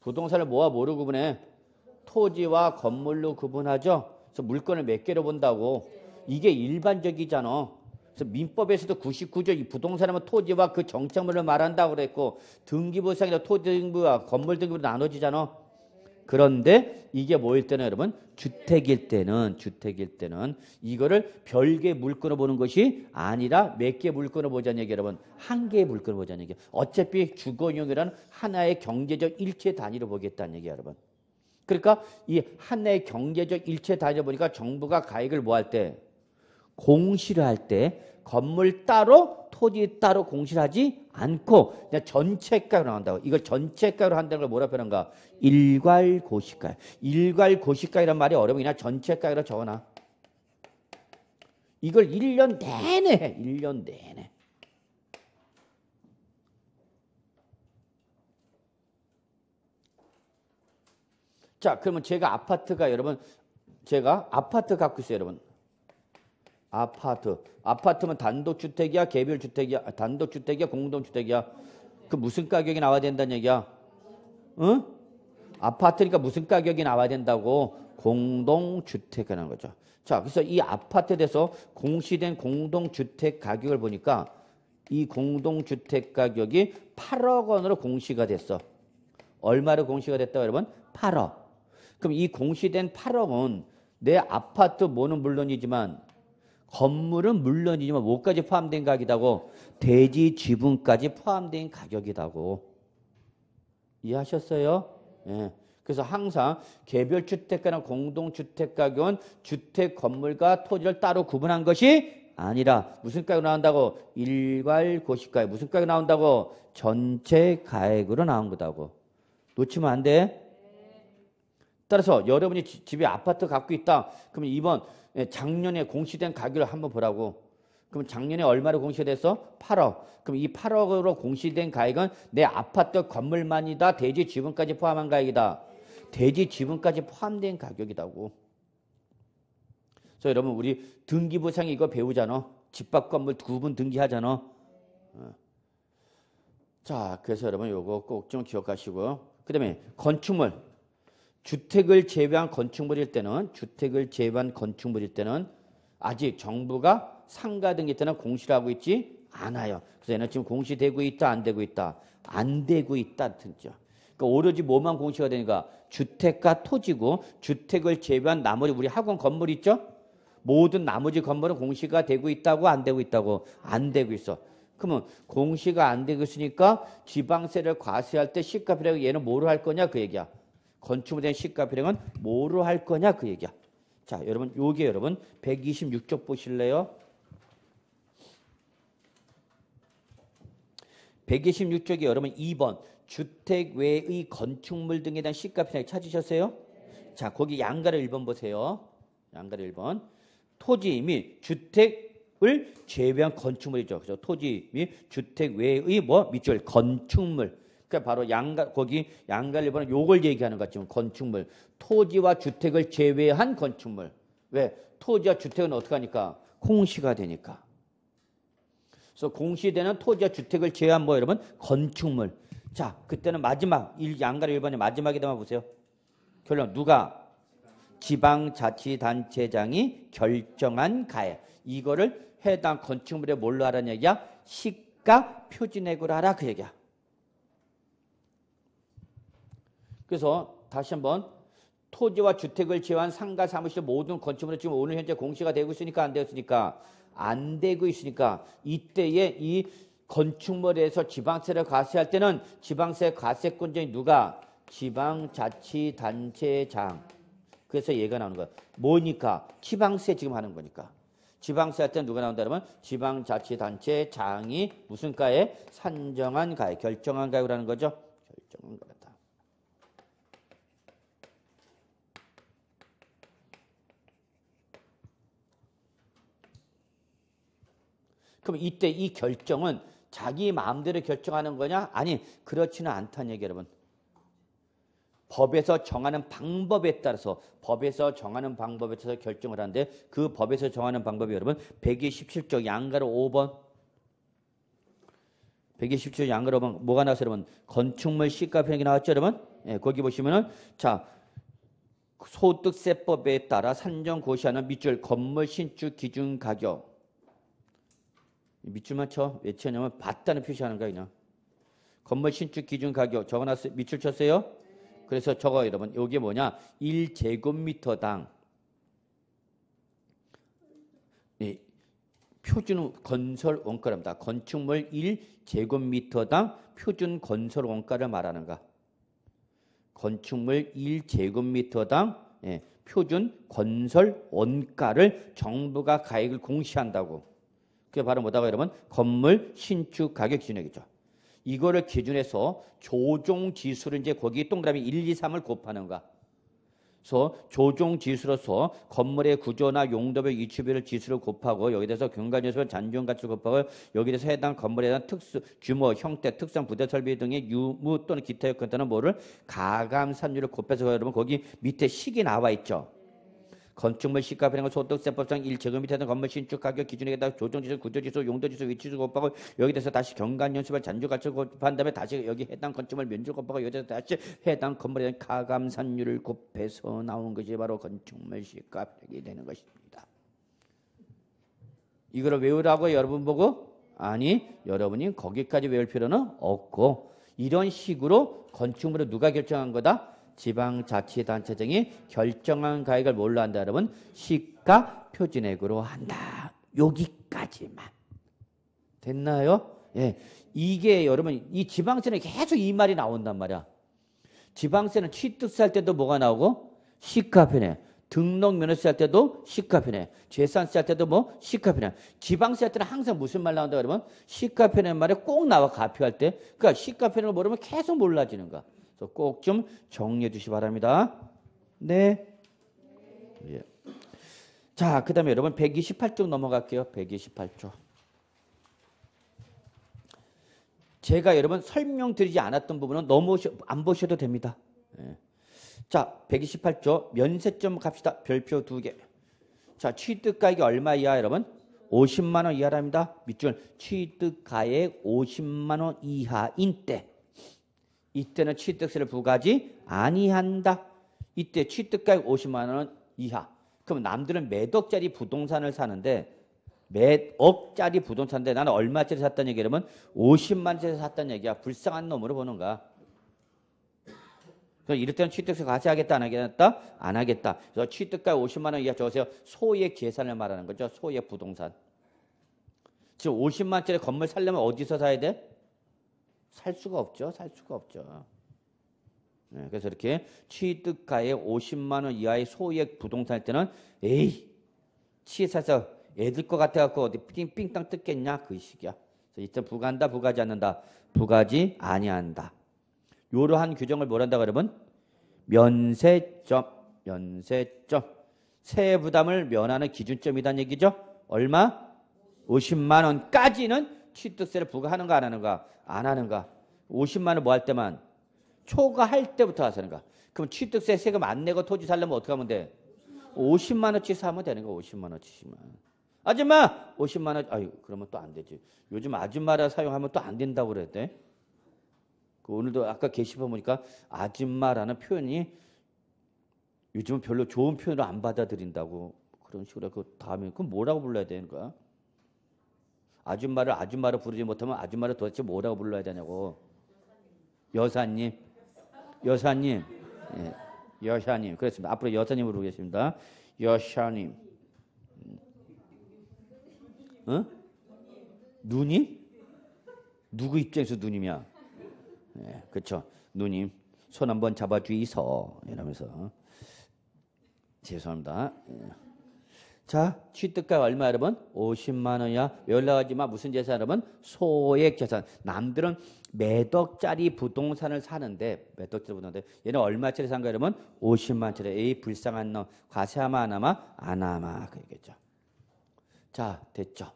부동산을 뭐와 뭐로 구분해? 토지와 건물로 구분하죠. 그래서 물건을 몇 개로 본다고. 이게 일반적이잖아. 그래서 민법에서도 99조 이 부동산하면 토지와 그 정착물을 말한다고 그랬고 등기부상이나 토지 등기부와 건물 등기부로 나눠지잖아. 그런데 이게 뭐일 때는 여러분? 주택일 때는 주택일 때는 이거를 별개 물건으로 보는 것이 아니라 몇 개 물건으로 보자는 얘기 여러분? 한 개의 물건으로 보자는 얘기. 어차피 주거용이라는 하나의 경제적 일체 단위로 보겠다는 얘기 여러분. 그러니까 이 하나의 경제적 일체 단위로 보니까 정부가 가액을 뭐 할 때? 공시를 할 때 건물 따로 토지 따로 공시하지 않고 그냥 전체가로 나온다고. 이걸 전체가로 한다는 걸 뭐라 표현한가? 일괄고시가. 일괄고시가이란 말이 어려우면 그냥 전체가로 적어놔. 이걸 1년 내내 해. 1년 내내. 자, 그러면 제가 아파트가 여러분 제가 아파트 갖고 있어요, 여러분. 아파트. 아파트면 단독주택이야, 개별주택이야, 단독주택이야, 공동주택이야. 그 무슨 가격이 나와야 된다는 얘기야? 응? 아파트니까 무슨 가격이 나와야 된다고? 공동주택이라는 거죠. 자, 그래서 이 아파트에 대해서 공시된 공동주택 가격을 보니까 이 공동주택 가격이 8억 원으로 공시가 됐어. 얼마로 공시가 됐다고 여러분? 8억. 그럼 이 공시된 8억은 내 아파트 뭐는 물론이지만 건물은 물론이지만 뭐까지 포함된 가격이다고? 대지 지분까지 포함된 가격이다고. 이해하셨어요? 예. 그래서 항상 개별 주택가나 공동 주택 가격은 주택 건물과 토지를 따로 구분한 것이 아니라 무슨 가격 나온다고? 일괄 고시가액. 무슨 가격 나온다고? 전체 가액으로 나온 거다고. 놓치면 안 돼. 따라서 여러분이 집에 아파트 갖고 있다. 그러면 이번 예, 작년에 공시된 가격을 한번 보라고. 그럼 작년에 얼마로 공시가 됐어? 8억. 그럼 이 8억으로 공시된 가액은 내 아파트 건물만이다. 대지 지분까지 포함한 가액이다. 대지 지분까지 포함된 가격이다고. 그래서 여러분 우리 등기부상에 이거 배우잖아. 집합 건물 두 분 등기하잖아. 어. 자, 그래서 여러분 요거 꼭 좀 기억하시고. 그 다음에 건축물. 주택을 제외한 건축물일 때는 주택을 제외한 건축물일 때는 아직 정부가 상가 등기 때는 공시를 하고 있지 않아요. 그래서 얘는 지금 공시되고 있다 안 되고 있다 안 되고 있다 등죠. 그러니까 오로지 뭐만 공시가 되니까 주택과 토지고 주택을 제외한 나머지 우리 학원 건물 있죠? 모든 나머지 건물은 공시가 되고 있다고 안 되고 있다고 안 되고 있어. 그러면 공시가 안 되고 있으니까 지방세를 과세할 때 시가비라고 얘는 뭐로 할 거냐 그 얘기야. 건축에 대한 시가 비령은 뭐로 할 거냐 그 얘기야. 자, 여러분 요게 여러분 126쪽 보실래요? 126쪽에 여러분 2번 주택 외의 건축물 등에 대한 시가 비령 찾으셨어요? 자, 거기 양가를 1번 보세요. 양가를 1번. 토지 및 주택을 제외한 건축물이죠. 그죠? 토지 및 주택 외의 뭐 밑줄 건축물. 그러니까 바로 양가 거기 1번은 요걸 얘기하는 것 같지만 건축물. 토지와 주택을 제외한 건축물. 왜? 토지와 주택은 어떻게 하니까? 공시가 되니까. 그래서 공시되는 토지와 주택을 제외한 뭐 여러분? 건축물. 자 그때는 마지막 양가 1번의 마지막에다만 보세요. 결론 누가? 지방자치단체장이 결정한 가액 이거를 해당 건축물에 뭘로 하라는 얘기야? 시가 표준액으로 하라 그 얘기야 그래서 다시 한번 토지와 주택을 제외한 상가 사무실 모든 건축물은 지금 오늘 현재 공시가 되고 있으니까 안 되었으니까 안 되고 있으니까 이때에 이 건축물에서 지방세를 과세할 때는 지방세 과세권자인 누가? 지방자치단체장. 그래서 얘가 나오는 거야. 뭐니까? 지방세 지금 하는 거니까. 지방세 할 때 누가 나온다 그러면 지방자치단체 장이 무슨 가에? 산정한 가에 결정한 가액이라는 거죠. 결정한 가다. 그럼 이때 이 결정은 자기 마음대로 결정하는 거냐? 아니, 그렇지는 않다는 얘기 여러분. 법에서 정하는 방법에 따라서 법에서 정하는 방법에 따라서 결정을 하는데 그 법에서 정하는 방법이 여러분 127조 양가로 5번 127조 양가로 5번 뭐가 나왔어요 여러분 건축물 시가 편익이 나왔죠 여러분 예, 거기 보시면은 자 소득세법에 따라 산정 고시하는 밑줄 건물 신축 기준 가격 밑줄만 쳐. 왜 치냐면 봤다는 표시하는 거야 그냥. 건물 신축 기준 가격 적어놨어요. 밑줄 쳤어요? 그래서 저거 여러분 이게 뭐냐 1제곱미터당 예, 표준 건설 원가랍니다. 건축물 1제곱미터당 표준 건설 원가를 말하는 가. 건축물 1제곱미터당 예, 표준 건설 원가를 정부가 가액을 공시한다고. 그게 바로 뭐다고 여러분? 건물 신축 가격 기준액이죠. 이거를 기준해서 조종 지수를 이제 거기 동그라미 1, 2, 3을 곱하는 거야. 그래서 조종 지수로서 건물의 구조나 용도별 위치별 지수를 곱하고 여기 대해서 경관지수 잔존 가치를 곱하고 여기 대해서 해당 건물에 대한 특수 규모, 형태, 특성, 부대 설비 등의 유무 또는 기타 요건 또는 뭐를 가감산율을 곱해서 여러분 거기 밑에 식이 나와 있죠. 건축물 시가 변형은 소득세법상 1제곱 미터는 건물 신축 가격 기준에 따라 조정지수, 구조지수, 용도지수, 위치지수 곱하고 여기 대해서 다시 경관연수별 잔주가치를 곱한 다음에 다시 여기 해당 건축물 면적 곱하고 여기 대해서 다시 해당 건물에 대한 가감산율을 곱해서 나온 것이 바로 건축물 시가 변형이 되는 것입니다. 이거를 외우라고 여러분 보고 아니 여러분이 거기까지 외울 필요는 없고 이런 식으로 건축물을 누가 결정한 거다? 지방자치단체 등이 결정한 가액을 뭘로 한다 여러분? 시가 표준액으로 한다. 여기까지만. 됐나요? 예. 이게 여러분 이 지방세는 계속 이 말이 나온단 말이야. 지방세는 취득세 할 때도 뭐가 나오고 시가편에 등록 면허세 할 때도 시가편에 재산세 할 때도 뭐 시가편에 지방세 할 때는 항상 무슨 말 나온다 그러면 시가편에 말에 꼭 나와 가표할 때 그러니까 시가편을 모르면 계속 몰라지는 거야. 꼭 좀 정리해 주시 기 바랍니다. 네. 예. 자, 그 다음에 여러분 128쪽 넘어갈게요. 128쪽. 제가 여러분 설명드리지 않았던 부분은 너무 안 보셔도 됩니다. 예. 자, 128조 면세점 갑시다. 별표 두 개. 자, 취득가액이 얼마 이하 여러분? 50만 원 이하랍니다. 밑줄 취득가액 50만 원 이하인 때 이때는 취득세를 부과하지 아니한다. 이때 취득가액 50만 원 이하. 그럼 남들은 몇 억짜리 부동산을 사는데 몇 억짜리 부동산인데 나는 얼마짜리 샀다는 얘기 그러면 50만짜리 샀다는 얘기야. 불쌍한 놈으로 보는 거야. 그래서 이럴 때는 취득세 과세하겠다 안 하겠다? 안 하겠다. 그래서 취득가 50만 원 이하 적으세요. 소액 재산을 말하는 거죠. 소액 부동산. 지금 50만짜리 건물 살려면 어디서 사야 돼? 살 수가 없죠. 살 수가 없죠. 네, 그래서 이렇게 취득가액 50만 원 이하의 소액 부동산 할 때는 에이 취사서 애들 것 같아갖고 어디 삥삥땅 뜯겠냐 그 식이야. 그래서 이때 부과한다 부과하지 않는다 부과하지 아니한다. 이러한 규정을 뭐란다 그러면 면세점 면세점 세액 부담을 면하는 기준점이란 얘기죠. 얼마? 50만 원까지는 취득세를 부과하는가 안 하는가? 안 하는가? 50만 원 뭐 할 때만 초과할 때부터 하는가? 그럼 취득세 세금 안 내고 토지 살려면 어떻게 하면 돼? 50만 원치 사면 되는 거 50만 원치만. 아줌마 50만 원 아유 그러면 또 안 되지. 요즘 아줌마라 사용하면 또 안 된다고 그랬대. 그 오늘도 아까 게시판 보니까 아줌마라는 표현이 요즘은 별로 좋은 표현을 안 받아들인다고 그런 식으로 그 다음에 그럼 뭐라고 불러야 되는 거야? 아줌마를 아줌마로 부르지 못하면 아줌마를 도대체 뭐라고 불러야 되냐고. 여사님, 여사님, 예, 여사님. 그렇습니다. 앞으로 여사님으로 부르겠습니다. 여사님. 어? 누님? 누구 입장에서 누님이야? 예, 그렇죠. 누님. 손 한번 잡아주이소. 이러면서. 죄송합니다. 예. 자, 취득가 얼마 여러분? 50만 원이야. 연락하지만 무슨 재산 여러분? 소액 재산. 남들은 매덕짜리 부동산을 사는데 매덕짜리 부동산 얘는 얼마짜리 산 거야 여러분? 50만짜리. 에이 불쌍한 놈. 과세하마 안 하마? 안 하마. 그 얘기죠. 자, 됐죠.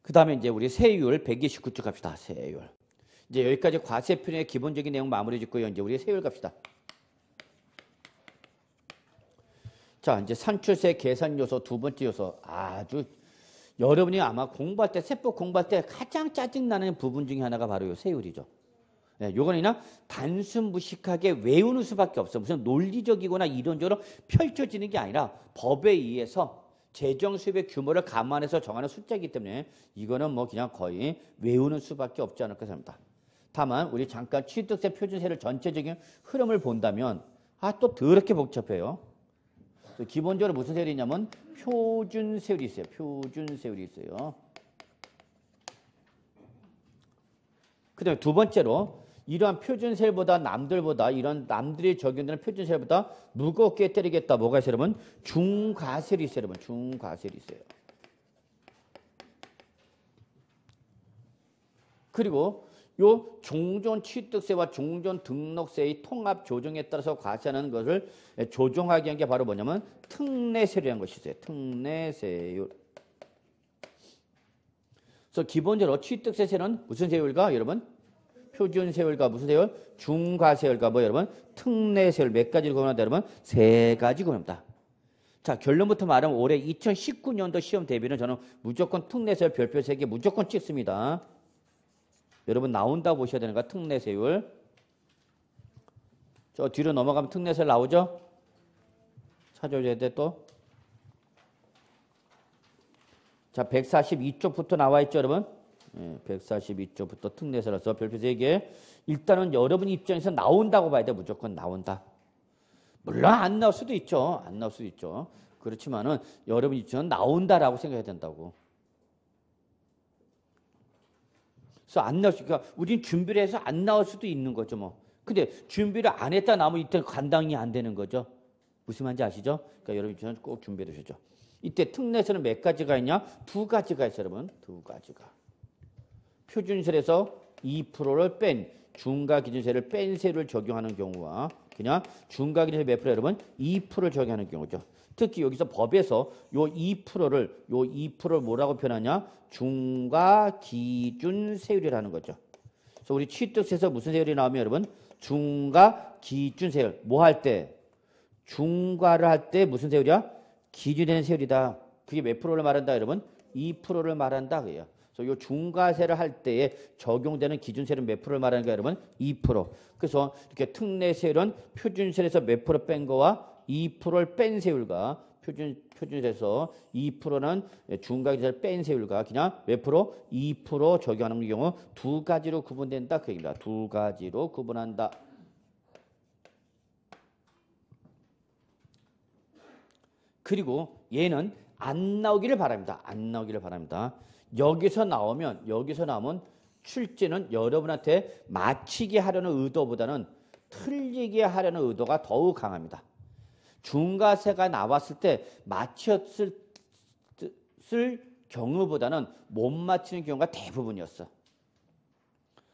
그 다음에 이제 우리 세율 129쪽 갑시다. 세율. 이제 여기까지 과세표의 기본적인 내용 마무리 짓고요. 이제 우리 세율 갑시다. 자, 이제 산출세 계산 요소 두 번째 요소 아주 여러분이 아마 공부할 때 세법 공부할 때 가장 짜증 나는 부분 중에 하나가 바로 요 세율이죠. 네, 요거는 그냥 단순 무식하게 외우는 수밖에 없어. 무슨 논리적이거나 이론적으로 펼쳐지는 게 아니라 법에 의해서 재정 수입의 규모를 감안해서 정하는 숫자이기 때문에 이거는 뭐 그냥 거의 외우는 수밖에 없지 않을까 생각합니다. 다만 우리 잠깐 취득세 표준세를 전체적인 흐름을 본다면 아 또 더럽게 복잡해요. 기본적으로 무슨 세율이 있냐면 표준 세율이 있어요. 표준 세율이 있어요. 그 다음에 두 번째로 이러한 표준 세율보다 남들보다 이런 남들이 적용되는 표준 세율보다 무겁게 때리겠다. 뭐가 있어요, 여러분? 중과세율이 있어요, 여러분. 중과세율이 있어요. 그리고 요 종전 취득세와 종전 등록세의 통합 조정에 따라서 과세하는 것을 조정하게 한 게 바로 뭐냐면 특례세율이라는 것이 있어요. 특례세율. 그래서 기본적으로 취득세세는 무슨 세율과 여러분? 표준세율과 무슨 세율? 중과세율과 뭐 여러분? 특례세율 몇 가지를 구분한다 여러분? 세 가지 구분합니다. 자 결론부터 말하면 올해 2019년도 시험 대비는 저는 무조건 특례세율 별표 3개 무조건 찍습니다. 여러분 나온다 보셔야 되는 거야. 특례세율. 저 뒤로 넘어가면 특례세율 나오죠? 찾아줘야 돼 또. 자 142쪽부터 나와 있죠 여러분? 네, 142쪽부터 특례세라서 별표 3개. 일단은 여러분 입장에서 나온다고 봐야 돼. 무조건 나온다. 물론 안 나올 수도 있죠. 안 나올 수도 있죠. 그렇지만은 여러분 입장은 나온다라고 생각해야 된다고. 그래서 안 나올 수, 그러니까 우린 준비를 해서 안 나올 수도 있는 거죠, 뭐. 근데 준비를 안 했다 나면 이때 감당이 안 되는 거죠. 무슨 말인지 아시죠? 그러니까 여러분 저는 꼭 준비해 두시죠. 이때 특례에서는 몇 가지가 있냐? 두 가지가 있어요, 여러분. 두 가지가. 표준세에서 2%를 뺀 중과 기준세를 뺀 세를 적용하는 경우와 그냥 중과 기준세 몇 프로 여러분? 2%를 적용하는 경우죠. 특히 여기서 법에서 요 2%를 요 2%를 뭐라고 표현하냐? 중과 기준 세율이라는 거죠. 그래서 우리 취득세에서 무슨 세율이 나오면 여러분 중과 기준 세율 뭐 할 때? 중과를 할 때 무슨 세율이야? 기준되는 세율이다. 그게 몇 프로를 말한다 여러분? 2%를 말한다 그래요. 그래서 요 중과세를 할 때에 적용되는 기준세율은 몇 프로를 말하는 거야 여러분? 2%. 그래서 이렇게 특례세율은 표준세율에서 몇 프로 뺀 거와 2%를 뺀 세율과 표준 표준에서 2%는 중과기세를 뺀 세율과 그냥 몇 프로? 2% 적용하는 경우 두 가지로 구분된다 그 얘기입니다. 두 가지로 구분한다. 그리고 얘는 안 나오기를 바랍니다. 안 나오기를 바랍니다. 여기서 나오면 여기서 나오면 출제는 여러분한테 맞히게 하려는 의도보다는 틀리게 하려는 의도가 더욱 강합니다. 중과세가 나왔을 때 맞췄을 경우보다는 못 맞히는 경우가 대부분이었어.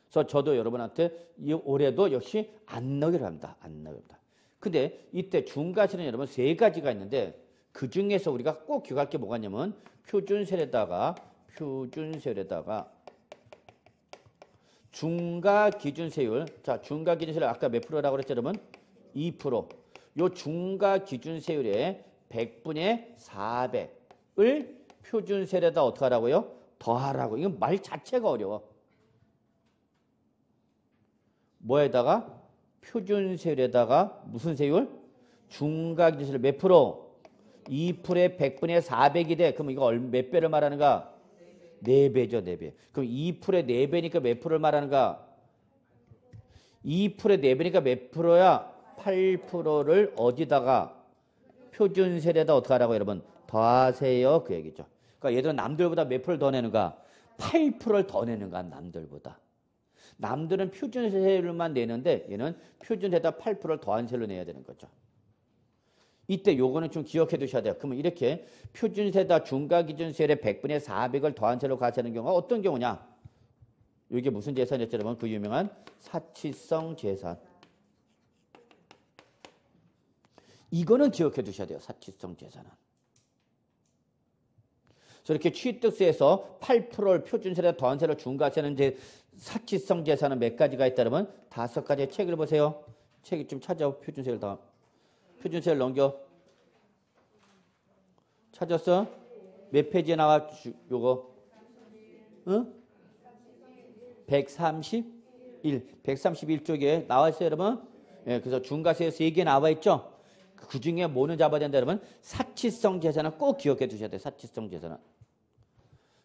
그래서 저도 여러분한테 올해도 역시 안 넣기로 합니다. 안 넣습니다. 근데 이때 중과세는 여러분 세 가지가 있는데 그 중에서 우리가 꼭 기억할 게 뭐가 있냐면 표준세에다가 표준세율에다가 중과 기준세율 자 중과 기준세율 아까 몇 프로라고 그랬죠 여러분? 2%. 요 중과 기준 세율의 100분의 400을 표준 세율에다 어떻게 하라고요? 더하라고. 이건 말 자체가 어려워. 뭐에다가? 표준 세율에다가 무슨 세율? 중과 기준 세율 몇 프로? 2%의 100분의 400이 돼. 그럼 이거 몇 배를 말하는가? 4배죠, 4배. 그럼 2%의 4배니까 몇 프로를 말하는가? 2%의 4배니까 몇 프로야? 8%를 어디다가 표준세례다 어떻게 하라고 여러분? 더하세요. 그 얘기죠. 그러니까 얘들은 남들보다 몇 프로를 더 내는가? 8%를 더 내는가? 남들보다. 남들은 표준 세율만 내는데 얘는 표준 세다 8%를 더한 세로 내야 되는 거죠. 이때 요거는 좀 기억해 두셔야 돼요. 그러면 이렇게 표준세다 중과기준세율의 100분의 400을 더한 세로 과세하는 경우가 어떤 경우냐? 이게 무슨 재산이었죠, 여러분? 그 유명한 사치성 재산. 이거는 기억해 두셔야 돼요. 사치성 재산은. 저렇게 취득세에서 8%를 표준세로 더한 세로 중과세는 이제 사치성 재산은 몇 가지가 있다면 다섯 가지의 책을 보세요. 책이 좀 찾아 표준세를 더 표준세를 넘겨. 찾았어? 몇 페이지에 나와 주, 요거? 응? 131. 131쪽에 나와 있어요, 여러분. 예, 그래서 중과세 세개 나와 있죠. 그 중에 뭐는 잡아야 된다, 여러분? 사치성 재산은 꼭 기억해 두셔야 돼요. 사치성 재산은.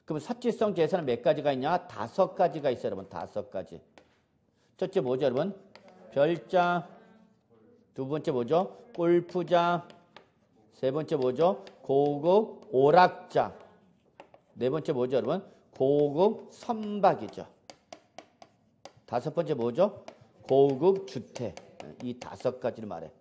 그럼 사치성 재산은 몇 가지가 있냐? 다섯 가지가 있어요, 여러분. 다섯 가지. 첫째 뭐죠, 여러분? 별장. 두 번째 뭐죠? 골프장. 세 번째 뭐죠? 고급 오락장. 네 번째 뭐죠, 여러분? 고급 선박이죠. 다섯 번째 뭐죠? 고급 주택. 이 다섯 가지를 말해.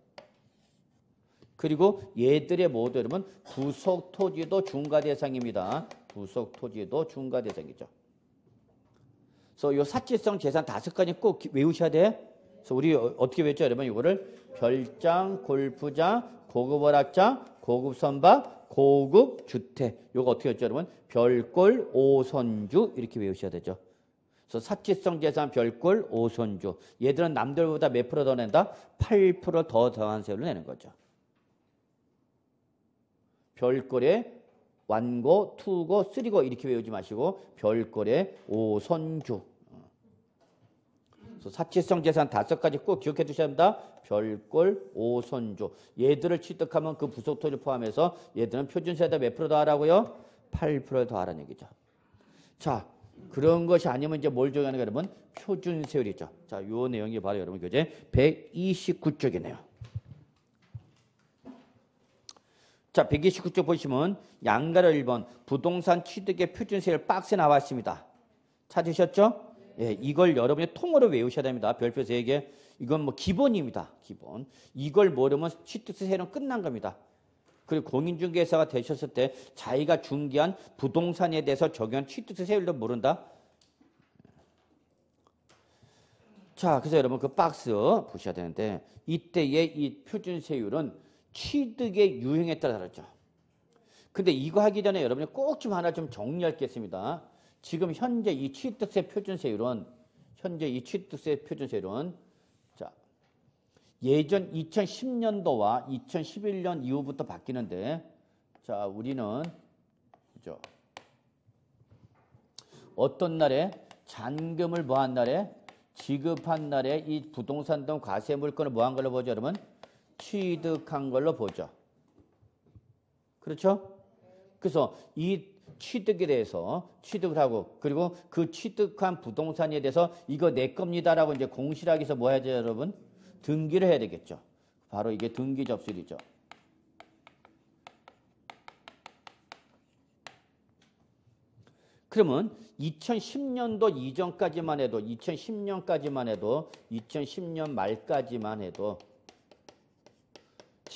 그리고 얘들의 모두 여러분 부속 토지도 중과 대상입니다. 부속 토지도 중과 대상이죠. 그래서 요 사치성 재산 다섯 가지 꼭 외우셔야 돼. 그래서 우리 어떻게 외웠죠, 여러분? 이거를 별장, 골프장, 고급 오락장, 고급 선박, 고급 주택. 요거 어떻게 했죠, 여러분? 별골, 오선주 이렇게 외우셔야 되죠. 그래서 사치성 재산 별골, 오선주. 얘들은 남들보다 몇 프로 더 낸다? 8%더 더한 세율을 내는 거죠. 별골에 완고, 투고, 쓰리고 이렇게 외우지 마시고 별골에 오선주. 그래서 사치성 재산 다섯 가지 꼭 기억해 두셔야 합니다. 별골, 오선주. 얘들을 취득하면 그 부속 토지를 포함해서 얘들은 표준세에다 몇 프로 더하라고요? 8% 더하라는 얘기죠. 자, 그런 것이 아니면 이제 뭘거 여러분? 표준세율이죠. 자, 요 내용이 바로 여러분 교재 129쪽이네요. 자, 129쪽 보시면 양가를 1번 부동산 취득의 표준세율 박스에 나와 있습니다. 찾으셨죠? 예, 이걸 여러분이 통으로 외우셔야 됩니다. 별표 3개. 이건 뭐 기본입니다. 기본. 이걸 모르면 취득세는 끝난 겁니다. 그리고 공인중개사가 되셨을 때 자기가 중개한 부동산에 대해서 적용한 취득세 세율도 모른다. 자, 그래서 여러분 그 박스 보셔야 되는데 이때의 이 표준세율은 취득의 유형에 따라 다르죠. 근데 이거 하기 전에 여러분이 꼭 좀 하나 좀 정리할 게 있습니다. 지금 현재 이 취득세 표준세율은 현재 이 취득세 표준세율은 자 예전 2010년도와 2011년 이후부터 바뀌는데 자 우리는 그죠 어떤 날에 잔금을 뭐한 날에 지급한 날에 이 부동산 등 과세 물건을 뭐한 걸로 보죠 여러분 취득한 걸로 보죠 그렇죠 그래서 이 취득에 대해서 취득을 하고 그리고 그 취득한 부동산에 대해서 이거 내 겁니다라고 이제 공실하기 위해서 뭐 해야죠 여러분? 등기를 해야 되겠죠. 바로 이게 등기 접수일이죠. 그러면 2010년도 이전까지만 해도 2010년까지만 해도 2010년 말까지만 해도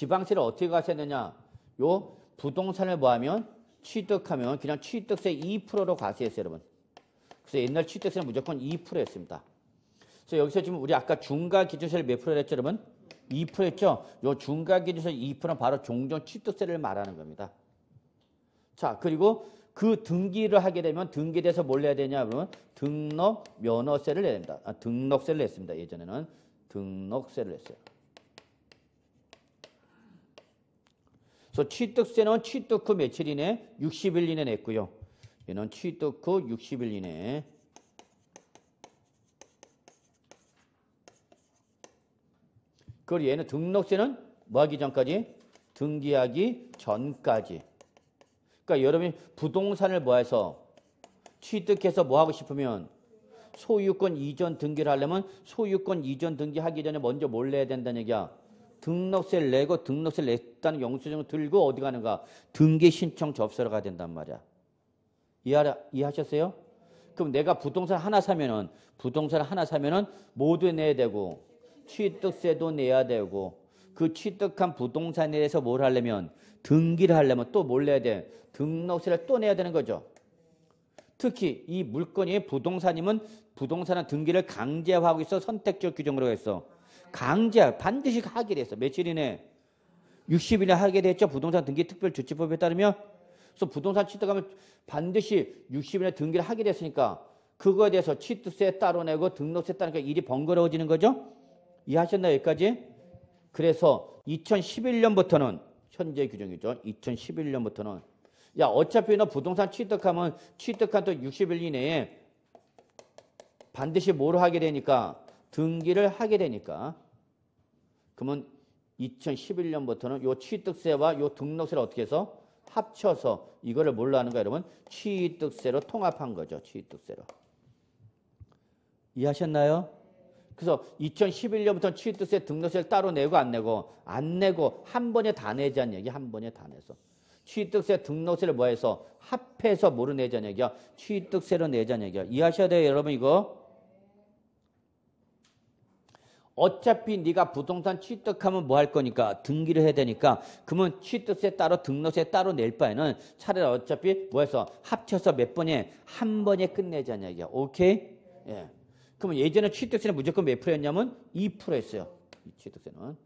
지방세를 어떻게 가세느냐? 요 부동산을 뭐하면 취득하면 그냥 취득세 2%로 과세했어요, 여러분. 그래서 옛날 취득세는 무조건 2%였습니다. 그래서 여기서 지금 우리 아까 중과 기준세를 몇 프로 했죠, 여러분? 2% 했죠? 요 중과 기준세 2%는 바로 종전 취득세를 말하는 겁니다. 자, 그리고 그 등기를 하게 되면 등기에 대해서 뭘 내야 되냐, 그러면 등록 면허세를 내야 됩니다. 아, 등록세를 냈습니다. 예전에는 등록세를 냈어요. 그래서 취득세는 취득 후 며칠 이내? 60일 이내 냈고요. 얘는 취득 후 60일 이내. 그리고 얘는 등록세는 뭐 하기 전까지? 등기하기 전까지. 그러니까 여러분이 부동산을 뭐 해서 취득해서 뭐 하고 싶으면 소유권 이전 등기를 하려면 소유권 이전 등기하기 전에 먼저 뭘 내야 된다는 얘기야. 등록세를 내고 등록세를 냈다는 영수증을 들고 어디 가는가? 등기 신청 접수하러 가야 된단 말이야. 이해하, 이해하셨어요? 그럼 내가 부동산 하나 사면은 부동산 하나 사면은 모두 내야 되고 취득세도 내야 되고 그 취득한 부동산에 대해서 뭘 하려면 등기를 하려면 또 뭘 내야 돼? 등록세를 또 내야 되는 거죠. 특히 이 물건이 부동산이면 부동산은 등기를 강제하고 있어 선택적 규정으로 했어. 강제 반드시 하게 됐어. 며칠 이내 60일에 하게 됐죠. 부동산 등기 특별 조치법에 따르면 그래서 부동산 취득하면 반드시 60일에 등기를 하게 됐으니까 그거에 대해서 취득세 따로 내고 등록세 따로 내고 일이 번거로워지는 거죠. 이해하셨나요? 여기까지? 그래서 2011년부터는 현재 규정이죠. 2011년부터는 야 어차피 너 부동산 취득하면 취득한 또 60일 이내에 반드시 뭐로 하게 되니까 등기를 하게 되니까 그러면 2011년부터는 요 취득세와 요 등록세를 어떻게 해서 합쳐서 이거를 뭘로 하는 거야 여러분? 취득세로 통합한 거죠. 취득세로. 이해하셨나요? 그래서 2011년부터 취득세 등록세를 따로 내고 안 내고 안 내고 한 번에 다 내자는 얘기 한 번에 다 내서 취득세 등록세를 뭐 해서 합해서 뭐로 내자는 얘기야? 취득세로 내자는 얘기야. 이해하셔야 돼요 여러분 이거. 어차피 네가 부동산 취득하면 뭐 할 거니까 등기를 해야 되니까 그러면 취득세 따로 등록세 따로 낼 바에는 차라리 어차피 뭐 해서 합쳐서 몇 번에 한 번에 끝내자는 얘기야. 오케이? 예. 그러면 예전에 취득세는 무조건 몇 프로였냐면 2%였어요. 취득세는.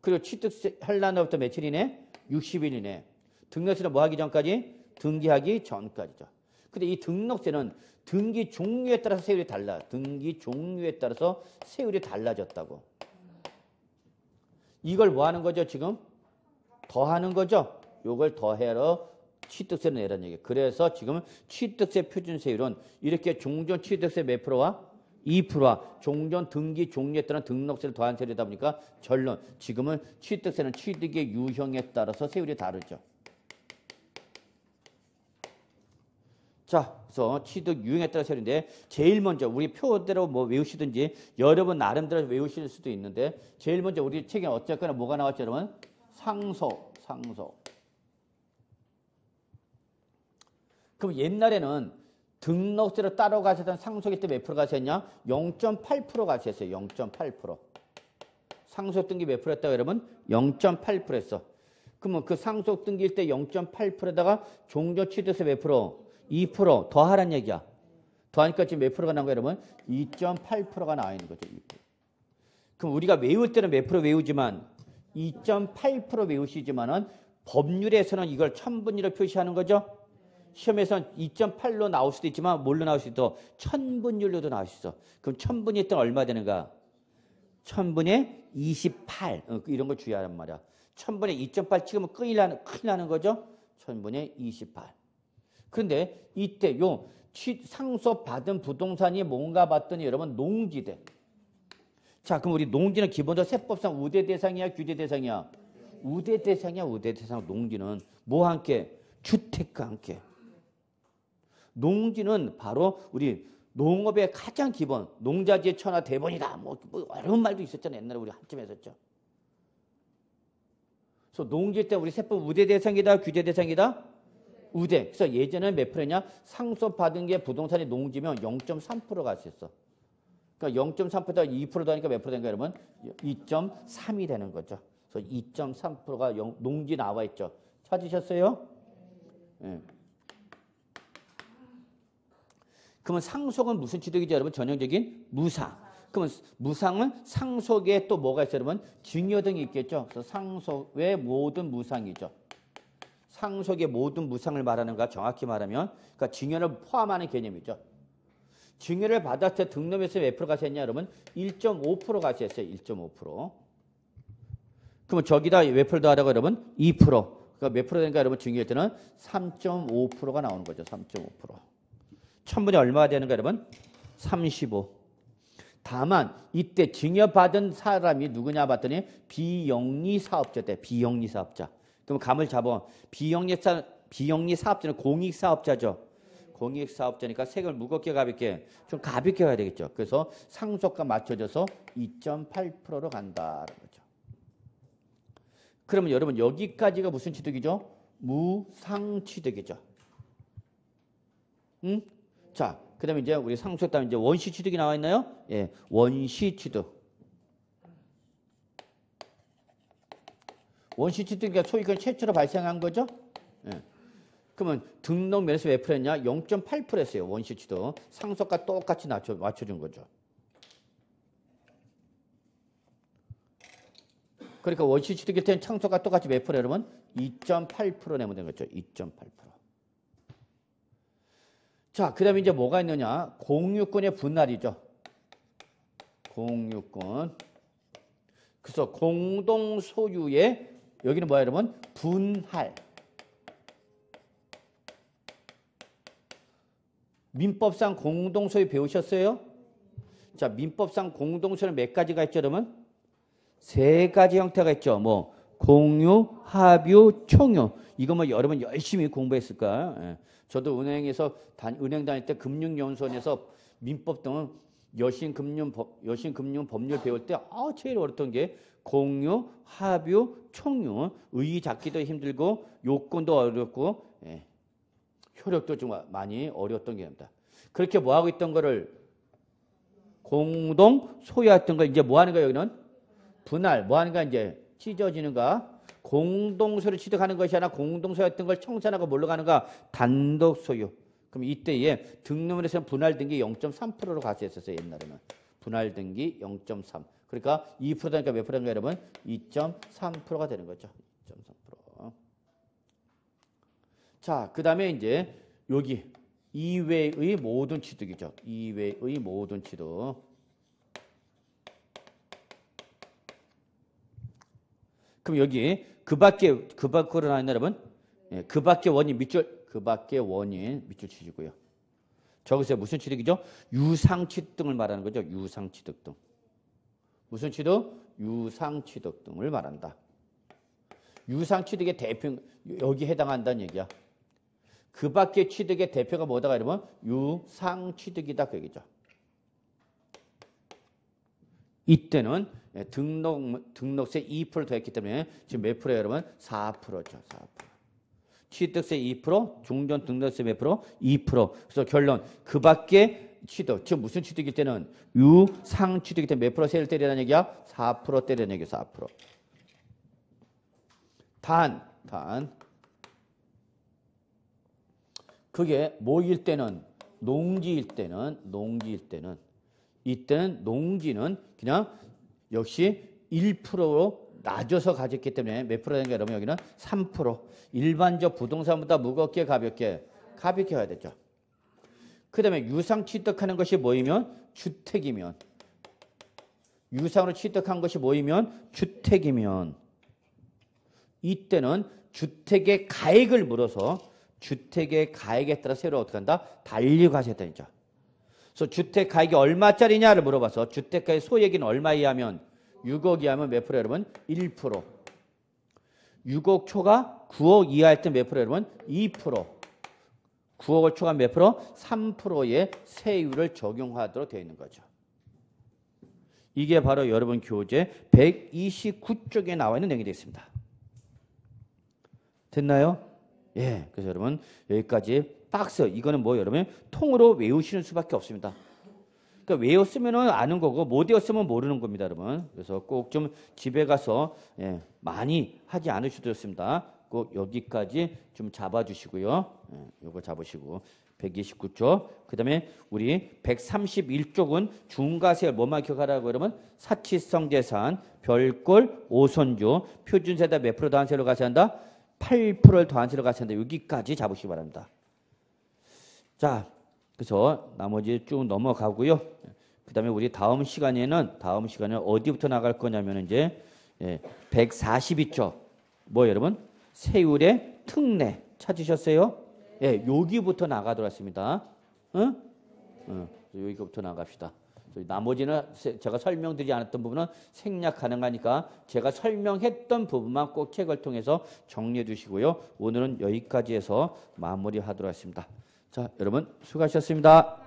그리고 취득세 할라는 날부터 며칠이네? 60일이네. 등록세는 뭐 하기 전까지? 등기하기 전까지죠. 근데 이 등록세는 등기 종류에 따라서 세율이 달라. 등기 종류에 따라서 세율이 달라졌다고. 이걸 뭐 하는 거죠, 지금? 더하는 거죠? 요걸 더해러 취득세를 내라는 얘기예요. 그래서 지금 취득세 표준세율은 이렇게 종전 취득세 몇 프로와 2%와 종전 등기 종류에 따른 등록세를 더한 세율이다 보니까 결론 지금은 취득세는 취득의 유형에 따라서 세율이 다르죠. 자, 그래서 취득 유형에 따라 세율인데 제일 먼저 우리 표대로 뭐 외우시든지 여러분 나름대로 외우실 수도 있는데 제일 먼저 우리 책에 어쨌거나 뭐가 나왔죠, 여러분? 상속, 상속. 그럼 옛날에는 등록세로 따로 가세던 상속일 때 몇 프로 가셨냐? 0.8% 가셨어요. 0.8%. 상속 등기 몇 프로 했다고 여러분? 0.8% 했어. 그러면 그 상속 등기일 때 0.8%에다가 종전 취득세 몇 프로? 2% 더하란 얘기야. 더하니까 지금 몇 프로가 나온 거야, 여러분? 2.8%가 나와 있는 거죠. 2%. 그럼 우리가 외울 때는 몇 프로 외우지만 2.8% 외우시지만은 법률에서는 이걸 천분위로 표시하는 거죠. 시험에서는 2.8로 나올 수도 있지만 뭘로 나올 수도 있어? 천분율로도 나올 수 있어. 그럼 천분위 했던 얼마 되는가? 천분의 28. 어, 이런 걸 주의하란 말이야. 천분의 2.8 찍으면 큰일 나는, 큰일 나는 거죠? 천분의 28. 그런데 이때 요 상속 받은 부동산이 뭔가 봤더니 여러분 농지대. 자, 그럼 우리 농지는 기본적으로 세법상 우대 대상이야, 규제 대상이야? 우대 대상이야, 우대 대상. 농지는 뭐와 함께? 주택과 함께. 농지는 바로 우리 농업의 가장 기본, 농자지의 천하 대본이다. 뭐, 뭐 어려운 말도 있었잖아요. 옛날에 우리 한쯤 했었죠. 그래서 농지 때 우리 세법 우대 대상이다, 규제 대상이다? 우대. 그래서 예전에 몇 프로냐? 상속 받은 게 부동산이 농지면 0.3%가 있었어. 그러니까 0.3%다 2% 더하니까 몇 프로 된가 여러분? 2.3이 되는 거죠. 그래서 2.3%가 농지 나와 있죠. 찾으셨어요? 예. 네. 그러면 상속은 무슨 취득이죠, 여러분? 전형적인 무상. 그러면 무상은 상속에 또 뭐가 있어요, 여러분? 증여 등이 있겠죠. 그래서 상속의 모든 무상이죠. 상속의 모든 무상을 말하는 가 정확히 말하면 그러니까 증여를 포함하는 개념이죠. 증여를 받았을 때 등록에서 몇 프로 가셨냐 여러분? 1.5% 가셨어요. 1.5%. 그러면 저기다 몇 프로 더하라고 여러분? 2%. 그러니까 몇 프로 되니까 여러분 증여할 때는 3.5%가 나오는 거죠. 3.5%. 천분이 얼마가 되는가 여러분? 35. 다만 이때 증여받은 사람이 누구냐 봤더니 비영리 사업자 때 비영리 사업자. 그럼 감을 잡아. 비영리, 사, 비영리 사업자는 공익 사업자죠. 공익 사업자니까 세금을 무겁게 가볍게 좀 가볍게 가야 되겠죠. 그래서 상속과 맞춰져서 2.8%로 간다는 거죠. 그러면 여러분 여기까지가 무슨 취득이죠? 무상취득이죠. 응? 자, 그다음에 이제 우리 상속 다음 이제 원시 취득이 나와 있나요? 예, 원시 취득. 원시 취득이 소유권 최초로 발생한 거죠? 예. 그러면 등록 면에서 몇 프로였냐? 0.8%였어요. 원시 취득. 상속과 똑같이 맞춰, 맞춰준 거죠. 그러니까 원시 취득일 때는 상속과 똑같이 몇 프로 여러분? 2.8% 내면 되는 거죠. 2.8%. 자, 그 다음에 이제 뭐가 있느냐? 공유권의 분할이죠. 공유권. 그래서 공동 소유의 여기는 뭐야 여러분? 분할. 민법상 공동 소유 배우셨어요? 자, 민법상 공동 소유는 몇 가지가 있죠, 여러분? 세 가지 형태가 있죠. 뭐 공유, 합유, 총유. 이거 뭐 여러분 열심히 공부했을 거예요. 예. 저도 은행에서 단, 은행 다닐 때 금융연수원에서 민법 등은 여신금융 여신금융 법률 배울 때 아, 제일 어렵던 게 공유, 합유, 총유. 의의 잡기도 힘들고 요건도 어렵고 예. 효력도 좀 많이 어려웠던 게입니다. 그렇게 뭐 하고 있던 거를 공동 소유했던 걸 이제 뭐 하는 거예요, 여기는? 분할 뭐 하는 가 이제 찢어지는가? 공동소유를 취득하는 것이 아니라 공동소유했던 걸 청산하고 뭘로 가는가? 단독 소유. 그럼 이때에 등록물에서는 분할 등기 0.3%로 가세했었어요 옛날에는. 분할 등기 0.3. 그러니까 2%니까 몇 프로인가 여러분? 2.3%가 되는 거죠. 2.3%. 자, 그 다음에 이제 여기 이외의 모든 취득이죠. 이외의 모든 취득. 그럼 여기 그 밖에 그 밖으로 나는 여러분 예, 그 밖에 원인 밑줄 그 밖에 원인 밑줄 치시고요. 저기서 무슨 취득이죠? 유상 취득 을 말하는 거죠. 유상 취득 등. 무슨 취득? 유상 취득 등을 말한다. 유상 취득의 대표 여기 해당한다는 얘기야. 그 밖에 취득의 대표가 뭐다가 이러면 유상 취득이다 그 얘기죠. 이때는 예, 등록, 등록세 2% 더했기 때문에 지금 몇 프로예요, 여러분? 4%죠, 4%. 취득세 2%, 중전 등록세 몇 프로? 2%. 그래서 결론, 그 밖에 취득, 지금 무슨 취득일 때는 유상 취득일 때 몇 프로 세를 때리라는 얘기야? 4% 때리라는 얘기야, 4%. 단, 단. 그게 뭐일 때는, 농지일 때는, 농지일 때는, 이때는 농지는 그냥 역시 1%로 낮아서 가졌기 때문에 몇 프로 되는가 여러분 여기는 3%. 일반적 부동산보다 무겁게 가볍게 가볍게 가야 되죠. 그 다음에 유상 취득하는 것이 뭐이면 주택이면 유상으로 취득한 것이 뭐이면 주택이면 이때는 주택의 가액을 물어서 주택의 가액에 따라 새로 어떻게 한다? 달리 가셔야 되죠. 그래서 주택 가격이 얼마짜리냐를 물어봐서 주택가의 소액은 얼마 이하면 6억 이하면 몇 프로 여러분? 1%. 6억 초가 9억 이하일 때 몇 프로 여러분? 2%. 9억을 초과 몇 프로? 3%의 세율을 적용하도록 되어 있는 거죠. 이게 바로 여러분 교재 129쪽에 나와 있는 내용이 되겠습니다. 됐나요? 예. 그래서 여러분 여기까지 박스 이거는 뭐 여러분 통으로 외우시는 수밖에 없습니다. 그러니까 외웠으면 아는 거고 못 외웠으면 모르는 겁니다, 여러분. 그래서 꼭 좀 집에 가서 예, 많이 하지 않으셔도 좋습니다. 꼭 여기까지 좀 잡아주시고요. 예, 요거 잡으시고 129쪽. 그다음에 우리 131쪽은 중과세 뭐만 기억하라고 그러면 사치성 재산, 별골, 오선주, 표준세다 몇 프로 더한 세로 가셔야 한다? 8%를 더한 세로 가셔야 한다. 여기까지 잡으시기 바랍니다. 자, 그래서 나머지 쭉 넘어가고요. 그 다음에 우리 다음 시간에는, 다음 시간에 어디부터 나갈 거냐면 이제, 예, 142쪽. 뭐 여러분? 세율의 특례 찾으셨어요? 예, 여기부터 나가도록 하습니다 응? 어, 여기부터 나갑시다. 나머지는 제가 설명드리지 않았던 부분은 생략 가능하니까 제가 설명했던 부분만 꼭 책을 통해서 정리해 주시고요. 오늘은 여기까지 해서 마무리하도록 하겠습니다. 자, 여러분 수고하셨습니다.